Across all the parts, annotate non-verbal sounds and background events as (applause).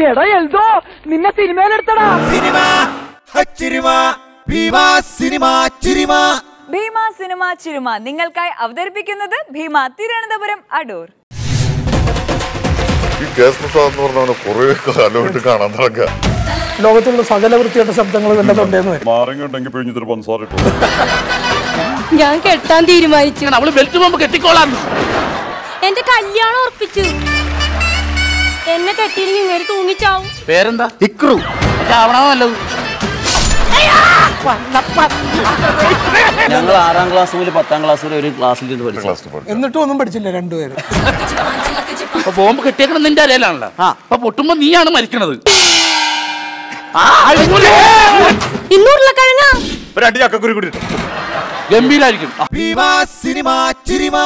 എടാ എൽദോ നിന്നെ സിനിമയിലെടുത്തടാ. സിനിമ ഭീമാ സിനിമ ചിരിമ. ഭീമ സിനിമ ചിരുമ. നിങ്ങൾക്കായി അവതരിപ്പിക്കുന്നത് ഭീമ തിരുവനന്തപുരം അടൂർ. ഈ കേസ് പ്രസാദ് എന്ന് പറഞ്ഞവനെ കുറെ കാലമായിട്ട് കാണാൻ നടക്കുക ലോകത്തുള്ള സകല വൃത്തിയുടെ ശബ്ദങ്ങൾ തൊണ്ടേന്ന് മാറിങ്ങോട്ടെങ്കിൽ പിഴിഞ്ഞിട്ട് ഞാൻ കെട്ടാൻ തീരുമാനിച്ചു. ബെൽറ്റ് പോകുമ്പോ കെട്ടിക്കോളാം. എന്റെ കല്യാണം ഉറപ്പിച്ചു. എന്നെ കെട്ടിയില്ലെങ്കിൽ ഇങ്ങനെ തൂങ്ങിച്ചാവും പേരെന്താ? ഇക്രു. നല്ലത്? ഞങ്ങൾ ആറാം ക്ലാസ് മുതൽ പത്താം ക്ലാസ് വരെ ഒരു ക്ലാസ്സിൽ ഇരുന്ന് പഠിച്ചു. എന്നിട്ടും ഒന്നും പഠിച്ചില്ല രണ്ടുപേരും. അപ്പൊ ബോംബ് കെട്ടിയേക്കണം നിന്റെ അരയിലാണല്ലോ. അപ്പൊ പൊട്ടുമ്പോ നീയാണ് മരിക്കണത്. ഗംഭീരായിരിക്കും. സിനിമ ചിരിമ.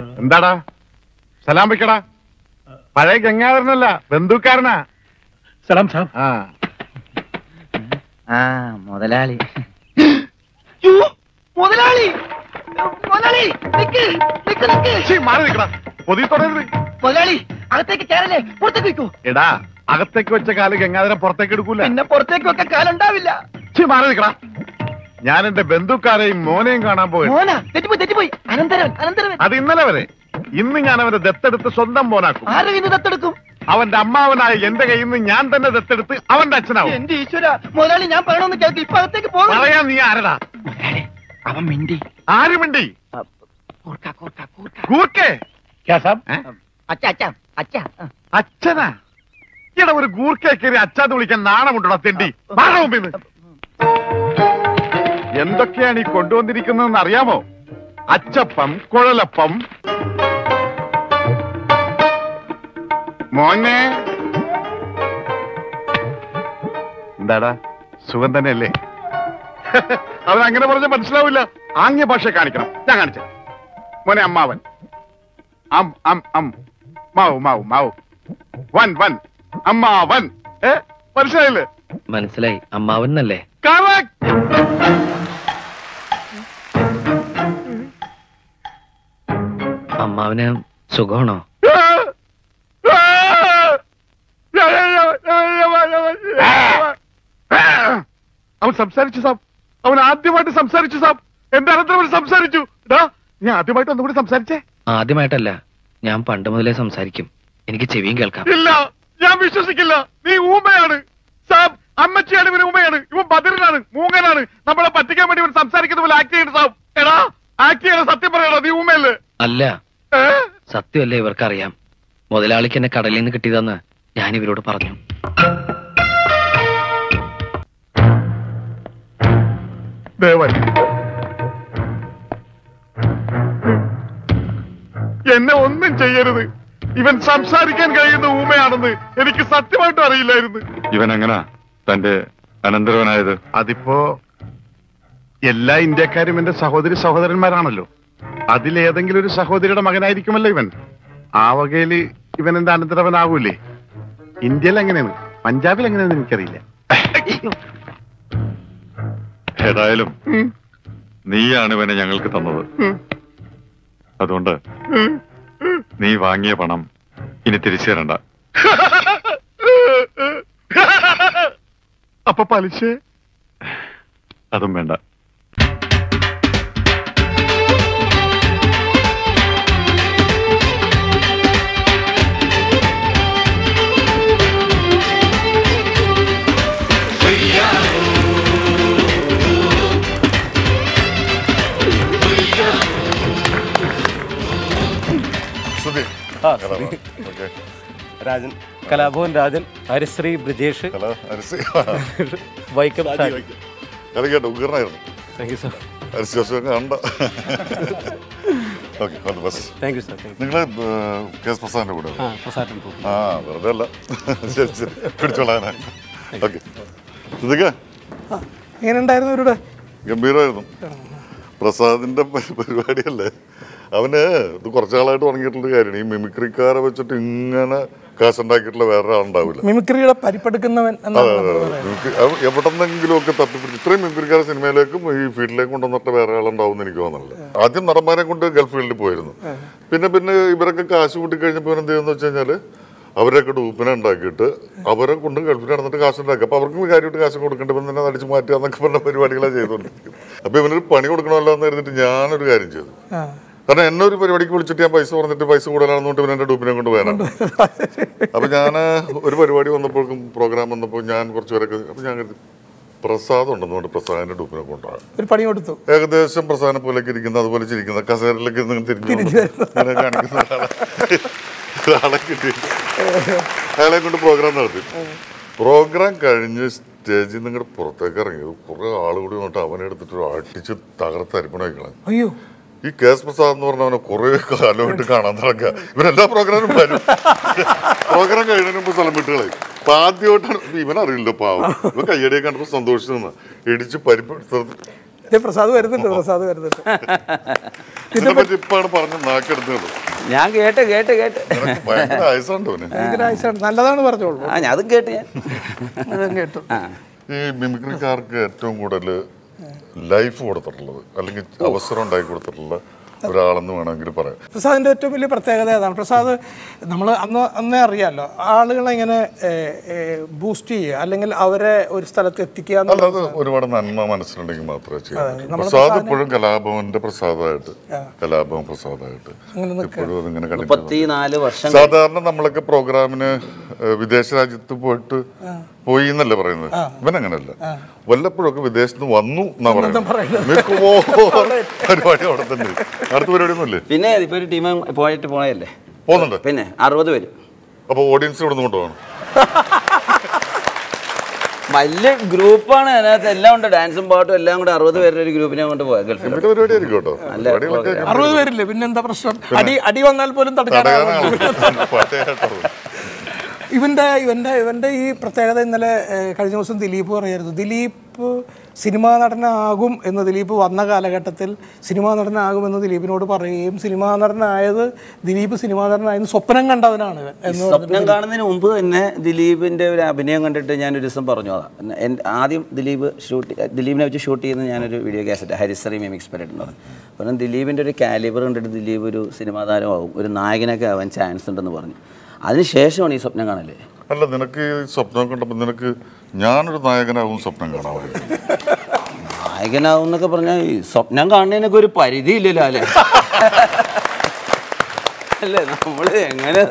എന്താടാ? സലാം വെക്കടാ. പഴയ ഗംഗാധരനല്ല ബന്ധുക്കാരനാ. സലാം സാബ് ആ. മുതലാളി. മുതലാളി! മുതലാളി നിക്ക് നിക്ക് നിക്ക്. ഛീ, മാറി നിൽക്കടാ. പൊതി തുടരുത്. മുതലാളി അകത്തേക്ക് കയറല്ലേ പുറത്തേക്ക് വെക്കൂ. എടാ അകത്തേക്ക് വെച്ച കാൽ ഗംഗാധരൻ പുറത്തേക്ക് എടുക്കൂല. പിന്നെ പുറത്തേക്ക് വെക്കാൻ കാലുണ്ടാവില്ല. മാറി നിൽക്കടാ. ഞാൻ എന്റെ ബന്ധുക്കാരെയും മോനെയും കാണാൻ പോയി മോന തെറ്റിപ്പോയി തെറ്റിപ്പോയി. അനന്തരവൻ അനന്തരവൻ. അത് ഇന്നലെ വരെ. ഇന്ന് ഞാൻ അവനെ ദത്തെടുത്ത് സ്വന്തം മോനാക്കും. ദത്തെടുക്കും? അവന്റെ അമ്മാവനായ എന്റെ കയ്യിൽ നിന്ന് ഞാൻ തന്നെ ദത്തെടുത്ത് അവന്റെ അച്ഛനാവും. എന്റെ ഈശ്വര മുതലാളി ഞാൻ പറയണമെന്ന് കേൾക്ക് ഇപ്പൊ അകത്തേക്ക് പോകും പറയാൻ നീ ആരടാ? അവൻ മിണ്ടി. ആര് മിണ്ടി? കൂർക്ക അച്ഛനാ? ഇവിടെ ഒരു ഗൂർക്കെ കയറി അച്ഛാന്ന് വിളിക്കാൻ നാണമുണ്ടോ തെണ്ടി. മാറാ മുമ്പിന്ന് എന്തൊക്കെയാണ് ഈ കൊണ്ടുവന്നിരിക്കുന്നതെന്ന് അറിയാമോ? അച്ചപ്പം കുഴലപ്പം. മോനെ. എന്താടാ? സുഖം തന്നെയല്ലേ? അവൻ അങ്ങനെ പറഞ്ഞ മനസ്സിലാവില്ല. ആംഗ്യ ഭാഷ കാണിക്കണം. ഞാൻ കാണിച്ച. മോനെ അമ്മാവൻ. അം അം അം. മാവു മാവു മാവു. വൻ വൻ. അമ്മാവൻ. ഏ? മനസ്സിലായില്ലേ? മനസ്സിലായി. അമ്മാവൻ എന്നല്ലേ? അമ്മാവന് സുഖമാണോ? അവൻ സംസാരിച്ചു സാബ് അവൻ ആദ്യമായിട്ട് സംസാരിച്ചു സാബ് എന്റെ അനന്തരം അവൻ സംസാരിച്ചു. ഞാൻ ആദ്യമായിട്ട് ഒന്നുകൂടി സംസാരിച്ചേ. ആദ്യമായിട്ടല്ല ഞാൻ പണ്ട് മുതലേ സംസാരിക്കും. എനിക്ക് ചെവിയും കേൾക്കാം. ഇല്ല ഞാൻ വിശ്വസിക്കില്ല. നീ ഊമയാണ്. സാബ് അമ്മച്ചിയാണ് ഇവന് ഊമയാണ്. ഇവൻ ബദറിനാണ് മൂങ്ങനാണ്. നമ്മളെ പറ്റിക്കാൻ വേണ്ടി ഇവൻ സംസാരിക്കുന്ന പോലെ ആക്ട് ചെയ്യുന്ന സാബ് എടാ ആക്ട് ചെയ്യണം സത്യം പറയണോ നീ ഊമയല്ലേ? അല്ല? സത്യമല്ലേ ഇവർക്കറിയാം. മുതലാളിക്ക് എന്നെ കടലിൽ നിന്ന് കിട്ടിയതെന്ന് ഞാൻ ഇവരോട് പറഞ്ഞു. ദേവൻ എന്നെ ഒന്നും ചെയ്യരുത്. ഇവൻ സംസാരിക്കാൻ കഴിയുന്ന ഊമയാണെന്ന് എനിക്ക് സത്യമായിട്ടും അറിയില്ലായിരുന്നു. ഇവൻ എങ്ങനാ? തന്റെ അനന്തരവനായത്? അതിപ്പോ എല്ലാ ഇന്ത്യക്കാരും എന്റെ സഹോദരി സഹോദരന്മാരാണല്ലോ. അതിലേതെങ്കിലും ഒരു സഹോദരിയുടെ മകനായിരിക്കുമല്ലോ ഇവൻ. ആ വകയിൽ ഇവൻ എന്റെ അനന്തരവനാകൂലേ ഇന്ത്യയിൽ എങ്ങനെയാണ്? പഞ്ചാബിൽ എങ്ങനെയാണെന്ന് എനിക്കറിയില്ല. ഏതായാലും നീയാണ് ഇവനെ ഞങ്ങൾക്ക് തന്നത്. അതുകൊണ്ട് നീ വാങ്ങിയ പണം ഇനി തിരിച്ചു തരണ്ട. (laughs) അപ്പൊ പലിശ? അതും വേണ്ട. രാജൻ. കലാഭവൻ രാജൻ ഹരിശ്രീ ബ്രിജേഷ്. വൈക്കം കേട്ടോ താങ്ക് യു സാർ അരിസി ജോസഫ് കണ്ട. Okay all the best thank you sir നിങ്ങൾ കെ എസ് പ്രസാദിന്റെ കൂടെ ആ വെറുതെ അല്ല. ശരി ശരി. പിടിച്ചോളാനാ. ഓക്കെ ഇതൊക്കെ? എങ്ങനെ ഉണ്ടായിരുന്നു ഇവരുടെ ഗംഭീരമായിരുന്നു പ്രസാദിന്റെ പരി- പരിപാടിയല്ലേ? അവന് ഇത് കുറച്ച് നാളായിട്ട് തുടങ്ങിയിട്ടുള്ള കാര്യമാണ് ഈ മിമിക്രിക്കാരെ വെച്ചിട്ട് ഇങ്ങനെ കാശുണ്ടാക്കിയിട്ടുള്ള വേറെ ആളുണ്ടാവില്ല മിമിക്രിയുടെ പരിപ്പെടുക്കുന്നവൻ എവിടെന്നെങ്കിലും ഒക്കെ തപ്പിപ്പിടിച്ച് ഇത്രയും മിമിക്രിക്കാരെ സിനിമയിലേക്കും ഈ ഫീൽഡിലേക്കും കൊണ്ടുവന്നിട്ട് വേറെ ആളുണ്ടാവും എനിക്ക് തോന്നുന്നില്ല. ആദ്യം നടന്മാരെ കൊണ്ട് ഗൾഫ് ഫീൽഡിൽ പോയിരുന്നു. പിന്നെ പിന്നെ ഇവരൊക്കെ കാശ് കൂട്ടിക്കഴിഞ്ഞപ്പോൾ എന്ത് ചെയ്യുന്ന വെച്ച് കഴിഞ്ഞാൽ അവരൊക്കെ ഡൂപ്പിനെ ഉണ്ടാക്കിയിട്ട് അവരെ കൊണ്ട് ഗൾഫിൽ നടന്നിട്ട് കാശ് ഉണ്ടാക്കി. അപ്പൊ അവർക്കും കാര്യമായിട്ട് കാശ് കൊടുക്കേണ്ടി വന്നെ തന്നെ അടിച്ചു മാറ്റുക എന്നൊക്കെ പറഞ്ഞ പരിപാടികളാണ് ചെയ്തുകൊണ്ടിരിക്കുന്നത്. അപ്പൊ ഇവനൊരു പണി കൊടുക്കണമല്ലോ എന്ന് കരുതിട്ട് ഞാനൊരു കാര്യം ചെയ്തു. കാരണം എന്നെ ഒരു പരിപാടിക്ക് വിളിച്ചിട്ട് ഞാൻ പൈസ പറഞ്ഞിട്ട് പൈസ കൂടുതലാണെന്ന് പറഞ്ഞിട്ട് എന്റെ എന്റെ ഡൂപ്പിനെ കൊണ്ട് പോകാനാണ് അപ്പൊ ഞാൻ ഒരു പരിപാടി വന്നപ്പോഴേക്കും പ്രോഗ്രാം വന്നപ്പോൾ ഞാൻ കുറച്ച് പേരൊക്കെ അപ്പൊ ഞാൻ പ്രസാദം ഉണ്ടെന്ന് പറഞ്ഞിട്ട് പ്രസാദിന്റെ ഡൂപ്പിനെ കൊണ്ടുപോകാം. ഒരു പണി കൊടുത്തു. ഏകദേശം പ്രസാദനെ പോലെയൊക്കെ ഇരിക്കുന്ന അതുപോലെ ചിരിക്കുന്ന കസേരയിലൊക്കെ ഇരുന്ന് തിരിഞ്ഞു കാണിക്കുന്ന ഒരാളെ കിട്ടി. അയാളെ കൊണ്ട് പ്രോഗ്രാം നടത്തി. പ്രോഗ്രാം കഴിഞ്ഞ് സ്റ്റേജിൽ നിങ്ങളുടെ പുറത്തേക്ക് ഇറങ്ങി. കുറെ ആളുകൂടി വന്നിട്ട് അവനെ എടുത്തിട്ട് അടിച്ച് തകർത്ത് അരിപ്പണ വയ്ക്കണം അയ്യോ. ഈ കെ എസ് പ്രസാദ് എന്ന് പറഞ്ഞവനെ കുറെ കാലമായിട്ട് കാണാൻ നടക്കുക ഇവരെല്ലാ പ്രോഗ്രാമിനും വരും. പ്രോഗ്രാം കഴിഞ്ഞതിന് മുമ്പ് സ്ഥലം വിട്ടുകളെ അപ്പൊ ആദ്യമായിട്ടാണ് ഇവനറിയില്ല പാവം. ഇവൻ കയ്യടിയെ കണ്ടപ്പോ സന്തോഷിച്ചു നിന്ന്. ഇടിച്ച് പരിപ്പെടുത്തത് ദേ പ്രസാദ് വരുന്നുണ്ട് പ്രസാദ് വരുന്നുണ്ട്. ഇതിനെപ്പറ്റി ഇപ്പാണ് പറഞ്ഞ് നാക്കെടുത്തത് ഞാൻ കേട്ട് കേട്ട് കേട്ട്. ഭയങ്കര ആയുസുണ്ട് ഭയങ്കര ആവശ്യമാണ് നല്ലതാണ് പറഞ്ഞോളൂ. ആ ഞാൻ അതും കേട്ട് ഞാൻ. അതും കേട്ടു. ഈ മിമിക്രിക്കാർക്ക് ഏറ്റവും കൂടുതൽ ലൈഫ് കൊടുത്തിട്ടുള്ളത് അല്ലെങ്കിൽ അവസരം ഉണ്ടാക്കി കൊടുത്തിട്ടുള്ള ഒരാളെന്ന് വേണമെങ്കിൽ പറയാം. പ്രസാദിന്റെ ഏറ്റവും വലിയ പ്രത്യേകത ഏതാണ്? പ്രസാദ് നമ്മൾ അന്ന് അന്നേ അറിയാമല്ലോ ആളുകളെ ഇങ്ങനെ ബൂസ്റ്റ് ചെയ്യുക അല്ലെങ്കിൽ അവരെ ഒരു സ്ഥലത്ത് എത്തിക്കുക അല്ല എന്നുള്ളത് അത് ഒരുപാട് നന്മ മനസ്സിലുണ്ടെങ്കിൽ മാത്രമേ ചെയ്യാൻ പ്രസാദ് ഇപ്പോഴും കലാഭവന്റെ പ്രസാദമായിട്ട് കലാഭവൻ പ്രസാദമായിട്ട് ഇപ്പോഴും അതിങ്ങനെ വർഷം സാധാരണ നമ്മളൊക്കെ പ്രോഗ്രാമിന് വിദേശ രാജ്യത്ത് പോയിട്ട് പോയി എന്നല്ലേ പറയുന്നത്? ഇവൻ വല്ലപ്പോഴും വല്ലപ്പോഴൊക്കെ വിദേശത്ത് നിന്ന് വന്നു എന്നാ പറയുന്നത്. മിക്കവാറും പരിപാടി അവിടെ തന്നെ അടുത്ത പരിപാടി ഒന്നുമില്ലേ പിന്നെ ഇപ്പൊ ഒരു ടീം പോയിട്ട് പോയല്ലേ പോകുന്നുണ്ട്. പിന്നെ അറുപത് പേര് അപ്പൊ ഓഡിയൻസ് ഇവിടെ നിന്ന് കൊണ്ടുപോകണം. വലിയ ഗ്രൂപ്പാണ് അതിനകത്ത് എല്ലാം ഉണ്ട്. ഡാൻസും പാട്ടും എല്ലാം കൂടെ അറുപത് പേരുടെ ഒരു ഗ്രൂപ്പിനെ കൊണ്ട് പോയാൽ അറുപത് പേരില്ലേ? പിന്നെന്താ പ്രശ്നം? അടി അടി വന്നാൽ പോലും ഇവന്റെ ഇവന്റെ ഇവന്റെ ഈ പ്രത്യേകത ഇന്നലെ കഴിഞ്ഞ ദിവസം ദിലീപ് പറയായിരുന്നു. ദിലീപ് സിനിമാ നടനാകും എന്ന് ദിലീപ് വന്ന കാലഘട്ടത്തിൽ സിനിമാ നടനാകുമെന്ന് ദിലീപിനോട് പറയുകയും സിനിമാ നടനായത് ദിലീപ് സിനിമാ നടനായെന്ന് സ്വപ്നം കണ്ടവനാണ് എന്ന് സ്വപ്നം കാണുന്നതിന് മുമ്പ് തന്നെ ദിലീപിന്റെ ഒരു അഭിനയം കണ്ടിട്ട് ഞാൻ ഒരു ദിവസം പറഞ്ഞു അതാ ആദ്യം ദിലീപ് ഷൂട്ട് ദിലീപിനെ വെച്ച് ഷൂട്ട് ചെയ്യുന്ന ഞാനൊരു video cassette Harisree mimics parade എന്ന് പറഞ്ഞു. അപ്പം ദിലീപിന്റെ ഒരു കാലിബർ കണ്ടിട്ട് ദിലീപ് ഒരു സിനിമാ താരമാകും ഒരു നായകനൊക്കെ ആവാൻ ചാൻസ് ഉണ്ടെന്ന് പറഞ്ഞു. അതിനുശേഷമാണ് ഈ സ്വപ്നം കാണല്ലേ അല്ല നിനക്ക് ഈ സ്വപ്നം കണ്ടപ്പോൾ നിനക്ക് ഞാനൊരു നായകനാവും സ്വപ്നം കാണാമായിരുന്നു നായകനാവും എന്നൊക്കെ പറഞ്ഞാൽ ഈ സ്വപ്നം കാണുന്നതിനൊക്കെ ഒരു പരിധി ഇല്ലല്ലോ അല്ലേ? അല്ലേ നമ്മൾ എങ്ങനെ?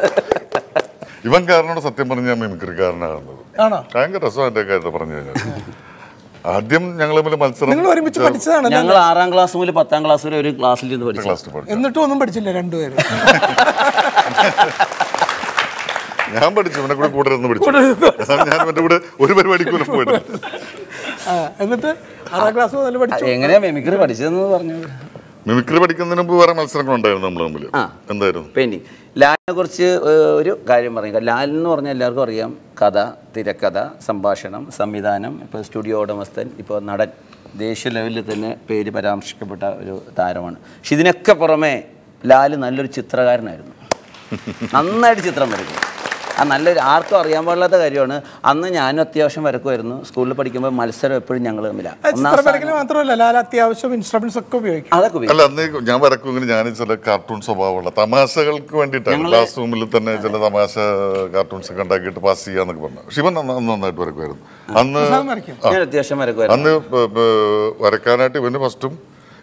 ഇവൻ കാരനോട് സത്യം പറഞ്ഞ ഞാൻ മിമിക്രിക്കാരനാകുന്നത് ആണോ? ഭയങ്കര രസം എന്റെ കാര്യത്തെ പറഞ്ഞു കഴിഞ്ഞാൽ. ആദ്യം ഞങ്ങൾ തമ്മിൽ മത്സരം നിങ്ങൾ ഒരുമിച്ച് പഠിച്ചതാണ് ഞങ്ങൾ ആറാം ക്ലാസ് മുതൽ പത്താം ക്ലാസ് വരെ ഒരു ക്ലാസ്സിൽ നിന്ന് പഠിച്ചു. എന്നിട്ടും ഒന്നും പഠിച്ചില്ല രണ്ടുപേരും. (laughs) ഞാൻ പഠിച്ചു ഇവനെ കൂടെ കൂടെ ഇരുന്ന് പഠിച്ചു. ഞാൻ ഇവന്റെ കൂടെ ഒരു പരിപാടി പോലും പോയിട്ടില്ല എന്നിട്ട് ആറാം ക്ലാസ് മുതൽ പഠിച്ചു? എങ്ങനെയാ മെമിക്രി പഠിച്ചതെന്ന് പറഞ്ഞു മിമിക്രി പഠിക്കുന്നതിന് മുമ്പ് വേറെ മത്സരങ്ങളുണ്ടായിരുന്നു നമ്മൾ തമ്മിൽ എന്തായിരുന്നു? പെയിന്റിങ്. ലാലിനെ കുറിച്ച് ഒരു കാര്യം പറയുക ലാൽ എന്ന് പറഞ്ഞാൽ എല്ലാവർക്കും അറിയാം. കഥ തിരക്കഥ സംഭാഷണം സംവിധാനം ഇപ്പോൾ സ്റ്റുഡിയോ ഉടമസ്ഥൻ ഇപ്പോൾ നടൻ. ദേശീയ ലെവലിൽ തന്നെ പേര് പരാമർശിക്കപ്പെട്ട ഒരു താരമാണ്. പക്ഷെ ഇതിനൊക്കെ പുറമെ ലാൽ നല്ലൊരു ചിത്രകാരനായിരുന്നു. (laughs) നന്നായിട്ട് ചിത്രം വരയ്ക്കും. ആ നല്ലൊരു ആർക്കും അറിയാൻ പാടില്ലാത്ത കാര്യമാണ്. അന്ന് ഞാനും അത്യാവശ്യം വരക്കുമായിരുന്നു. സ്കൂളിൽ പഠിക്കുമ്പോൾ മത്സരം എപ്പോഴും ഞങ്ങൾ തമ്മിലാണ് അല്ല അന്ന് ഞാൻ വരക്കുമെങ്കിൽ ഞാൻ ചില കാർട്ടൂൺ സ്വഭാവമുള്ള തമാശകൾക്ക് വേണ്ടിയിട്ടാണ്. ക്ലാസ് റൂമിൽ തന്നെ ചില തമാശ കാർട്ടൂൺസ് ഒക്കെ ഉണ്ടാക്കിയിട്ട് പാസ് ചെയ്യാന്നൊക്കെ പറഞ്ഞു. ശിവൻ നന്നായിട്ട് വരക്കുമായിരുന്നു. അന്ന് ഞാൻ അത്യാവശ്യം അന്ന് വരക്കാനായിട്ട് ഇവന് ഫസ്റ്റും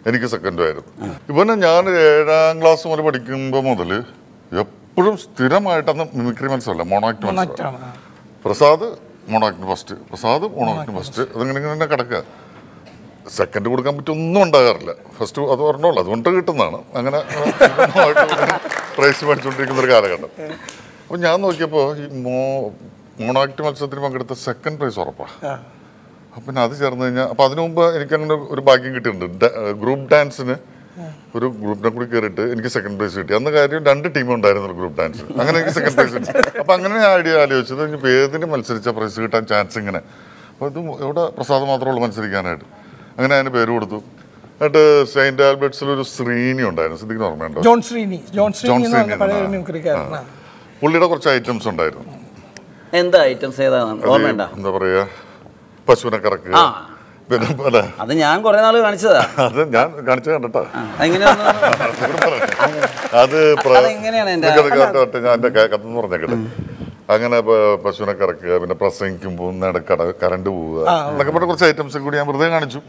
എനിക്ക് സെക്കൻഡും ആയിരുന്നു. ഇവന് ഞാൻ ഏഴാം ക്ലാസ് മുതൽ പഠിക്കുമ്പോൾ മുതൽ എപ്പോഴും സ്ഥിരമായിട്ടൊന്നും മിമിക്രി മത്സരമല്ല മോണോക്ട് മത്സരം. Prasad mono act first Prasad mono act first അതിങ്ങനെ ഇങ്ങനെ കിടക്കുക. സെക്കൻഡ് കൊടുക്കാൻ പറ്റൊന്നും ഉണ്ടാകാറില്ല. ഫസ്റ്റ് അത് പറഞ്ഞോളൂ. അതുകൊണ്ട് കിട്ടുന്നതാണ്. അങ്ങനെ പ്രൈസ് മേടിച്ചുകൊണ്ടിരിക്കുന്ന ഒരു കാലഘട്ടം. അപ്പം ഞാൻ നോക്കിയപ്പോൾ ഈ മോ മോണോക്ട് മത്സരത്തിന് പങ്കെടുത്ത സെക്കൻഡ് പ്രൈസ് ഉറപ്പാണ്. അപ്പം പിന്നെ അത് ചേർന്ന് കഴിഞ്ഞാൽ അപ്പം അതിനു മുമ്പ് എനിക്കങ്ങനെ ഒരു ഭാഗ്യം കിട്ടിയിട്ടുണ്ട്. ഗ്രൂപ്പ് ഡാൻസിന് ഒരു ഗ്രൂപ്പിനെ കൂടി കയറിയിട്ട് എനിക്ക് സെക്കൻഡ് പ്രൈസ് കിട്ടി. അന്ന് കാര്യം രണ്ട് ടീം ഉണ്ടായിരുന്നു ഗ്രൂപ്പ് ഡാൻസ് അങ്ങനെ എനിക്ക് സെക്കൻഡ് പ്രൈസ് കിട്ടി. അപ്പം അങ്ങനെ ഞാൻ ഐഡിയ ആലോചിച്ചത് എനിക്ക് ഏതിന് മത്സരിച്ച പ്രൈസ് കിട്ടാൻ ചാൻസ് ഇങ്ങനെ? അപ്പോൾ ഇത് ഇവിടെ പ്രസാദ് മാത്രമേ ഉള്ളൂ മത്സരിക്കാനായിട്ട്. അങ്ങനെ അതിന് പേര് കൊടുത്തു. എന്നിട്ട് സെയിന്റ് ആൽബർട്ട്സിൽ ഒരു ശ്രീനി ഉണ്ടായിരുന്നു. സിദ്ദിഖിന് ഓർമ്മയുണ്ടോ? ജോൺ ശ്രീനി. ജോൺ ശ്രീനി പുള്ളിയുടെ കുറച്ച് ഐറ്റംസ് ഉണ്ടായിരുന്നു. എന്താ ഐറ്റംസ് ഏതാണ് എന്താ പറയാ? പശുവിനെ കറക്കുക. ആ. പിന്നെ അത്. ഞാൻ കുറെ നാൾ കാണിച്ചതാ. അത് ഞാൻ കാണിച്ചു കണ്ടട്ടാ. (laughs) അത് ഞാൻ എന്റെ കഥ പറഞ്ഞേക്കട്ടെ. അങ്ങനെ പശുവിനെ കറക്കുക പിന്നെ പ്രസംഗിക്കുമ്പോൾ നടക്കട കറണ്ട് പോവുക എന്നൊക്കെ പറഞ്ഞ കുറച്ച് ഐറ്റംസ് കൂടി ഞാൻ വെറുതെ കാണിച്ചു.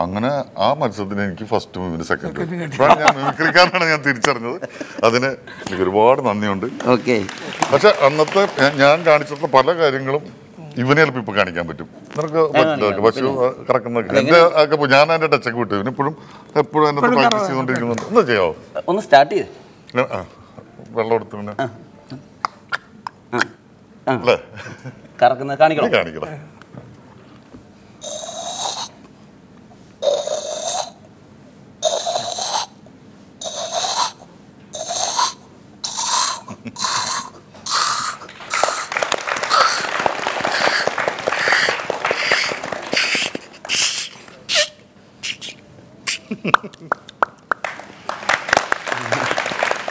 അങ്ങനെ ആ മത്സരത്തിന് എനിക്ക് ഫസ്റ്റ് മൂവിന് സെക്കൻഡ് ഞാൻ മിമിക്രിക്കാരനാണ് ഞാൻ തിരിച്ചറിഞ്ഞത്. അതിന് എനിക്ക് ഒരുപാട് നന്ദിയുണ്ട്. ഓക്കെ. പക്ഷെ അന്നത്തെ ഞാൻ- ഞാൻ കാണിച്ചിട്ടുള്ള പല കാര്യങ്ങളും ഇവനെ ചിലപ്പോൾ ഇപ്പൊ കാണിക്കാൻ പറ്റും. നിനക്ക് പറ്റില്ല. പശു കറക്കുന്നൊക്കെ എന്റെ ഒക്കെ ഞാൻ എന്റെ ടച്ചൊക്കെ വിട്ടു. ഇവനിപ്പോഴും എപ്പോഴും എന്നെ പ്രാക്ടീസ് ചെയ്തോണ്ടിരിക്കുന്നുണ്ട്. എന്താ ചെയ്യാവോ ഒന്ന് സ്റ്റാർട്ട് ചെയ്ത് വെള്ളം എടുത്തു പിന്നെ. അല്ലേ? കറക്കുന്നത് കാണിക്കണം? കാണിക്കണം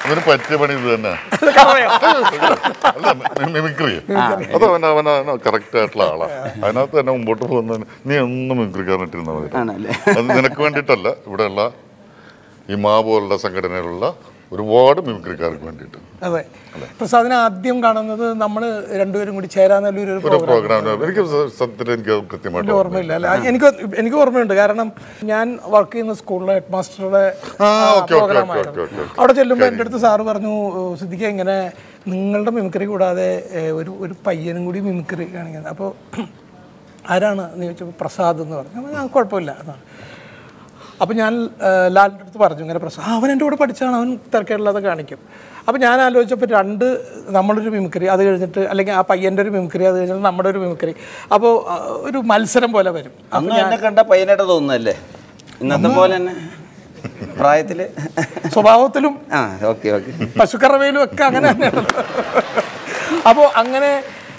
ഇവന് പറ്റിയ പണി ഇത് തന്നെ. അല്ല മിമിക്രി. അത് അവൻ അവൻ കറക്റ്റ് ആയിട്ടുള്ള ആളാ. അതിനകത്ത് തന്നെ മുമ്പോട്ട് പോകുന്നതിന് നീ ഒന്നും മതി. ആണല്ലേ? അത് നിനക്ക് വേണ്ടിയിട്ടല്ല. ഇവിടെയുള്ള ഈ മാ പോലുള്ള സംഘടനയിലുള്ള ഒരുപാട് മിമിക്രിക്കാർക്ക് വേണ്ടിയിട്ട്. അതെ. പ്രസാദിനെ ആദ്യം കാണുന്നത് നമ്മൾ രണ്ടുപേരും കൂടി ചേരാനല്ലൊരു ഒരു പ്രോഗ്രാം എനിക്ക് സത്യത്തിൽ എനിക്ക് കൃത്യമായിട്ട് ഓർമ്മയില്ല. അല്ല എനിക്ക് എനിക്ക് ഓർമ്മയുണ്ട്. കാരണം ഞാൻ വർക്ക് ചെയ്യുന്ന സ്കൂളിലെ ഹെഡ് മാസ്റ്ററുടെ. അവിടെ ചെല്ലുമ്പോൾ എന്റെ അടുത്ത് സാറ് പറഞ്ഞു സിദ്ധിക്ക ഇങ്ങനെ നിങ്ങളുടെ മിമിക്രി കൂടാതെ ഒരു ഒരു പയ്യനും കൂടി മിമിക്രി കാണിക്കുന്നത് അപ്പോൾ ആരാണ്? എന്ന് ചോദിച്ചപ്പോൾ പ്രസാദ് എന്ന് പറഞ്ഞു. ഞാൻ കുഴപ്പമില്ല എന്നാണ്. അപ്പോൾ ഞാൻ ലാലിന്റെ അടുത്ത് പറഞ്ഞു ഇങ്ങനെ പ്രശ്നം. അവൻ എന്റെ കൂടെ പഠിച്ചാണ് അവൻ തിരക്കേടില്ലാതെ കാണിക്കും. അപ്പോൾ ഞാൻ ആലോചിച്ചപ്പോൾ രണ്ട് നമ്മളൊരു മിമിക്രി അത് കഴിഞ്ഞിട്ട് അല്ലെങ്കിൽ ആ പയ്യന്റെ ഒരു മിമിക്രി അത് കഴിഞ്ഞിട്ട് നമ്മുടെ ഒരു മിമിക്രി. അപ്പോൾ ഒരു മത്സരം പോലെ വരും. അന്ന് എന്നെ കണ്ട പയ്യനായിട്ട് തോന്നുന്നല്ലേ ഇന്നത്തെ പോലെ തന്നെ? പ്രായത്തിൽ? സ്വഭാവത്തിലും ആ ഓക്കെ ഓക്കെ. പശുക്കറവയിലും ഒക്കെ അങ്ങനെ തന്നെയാണ്. അപ്പോൾ അങ്ങനെ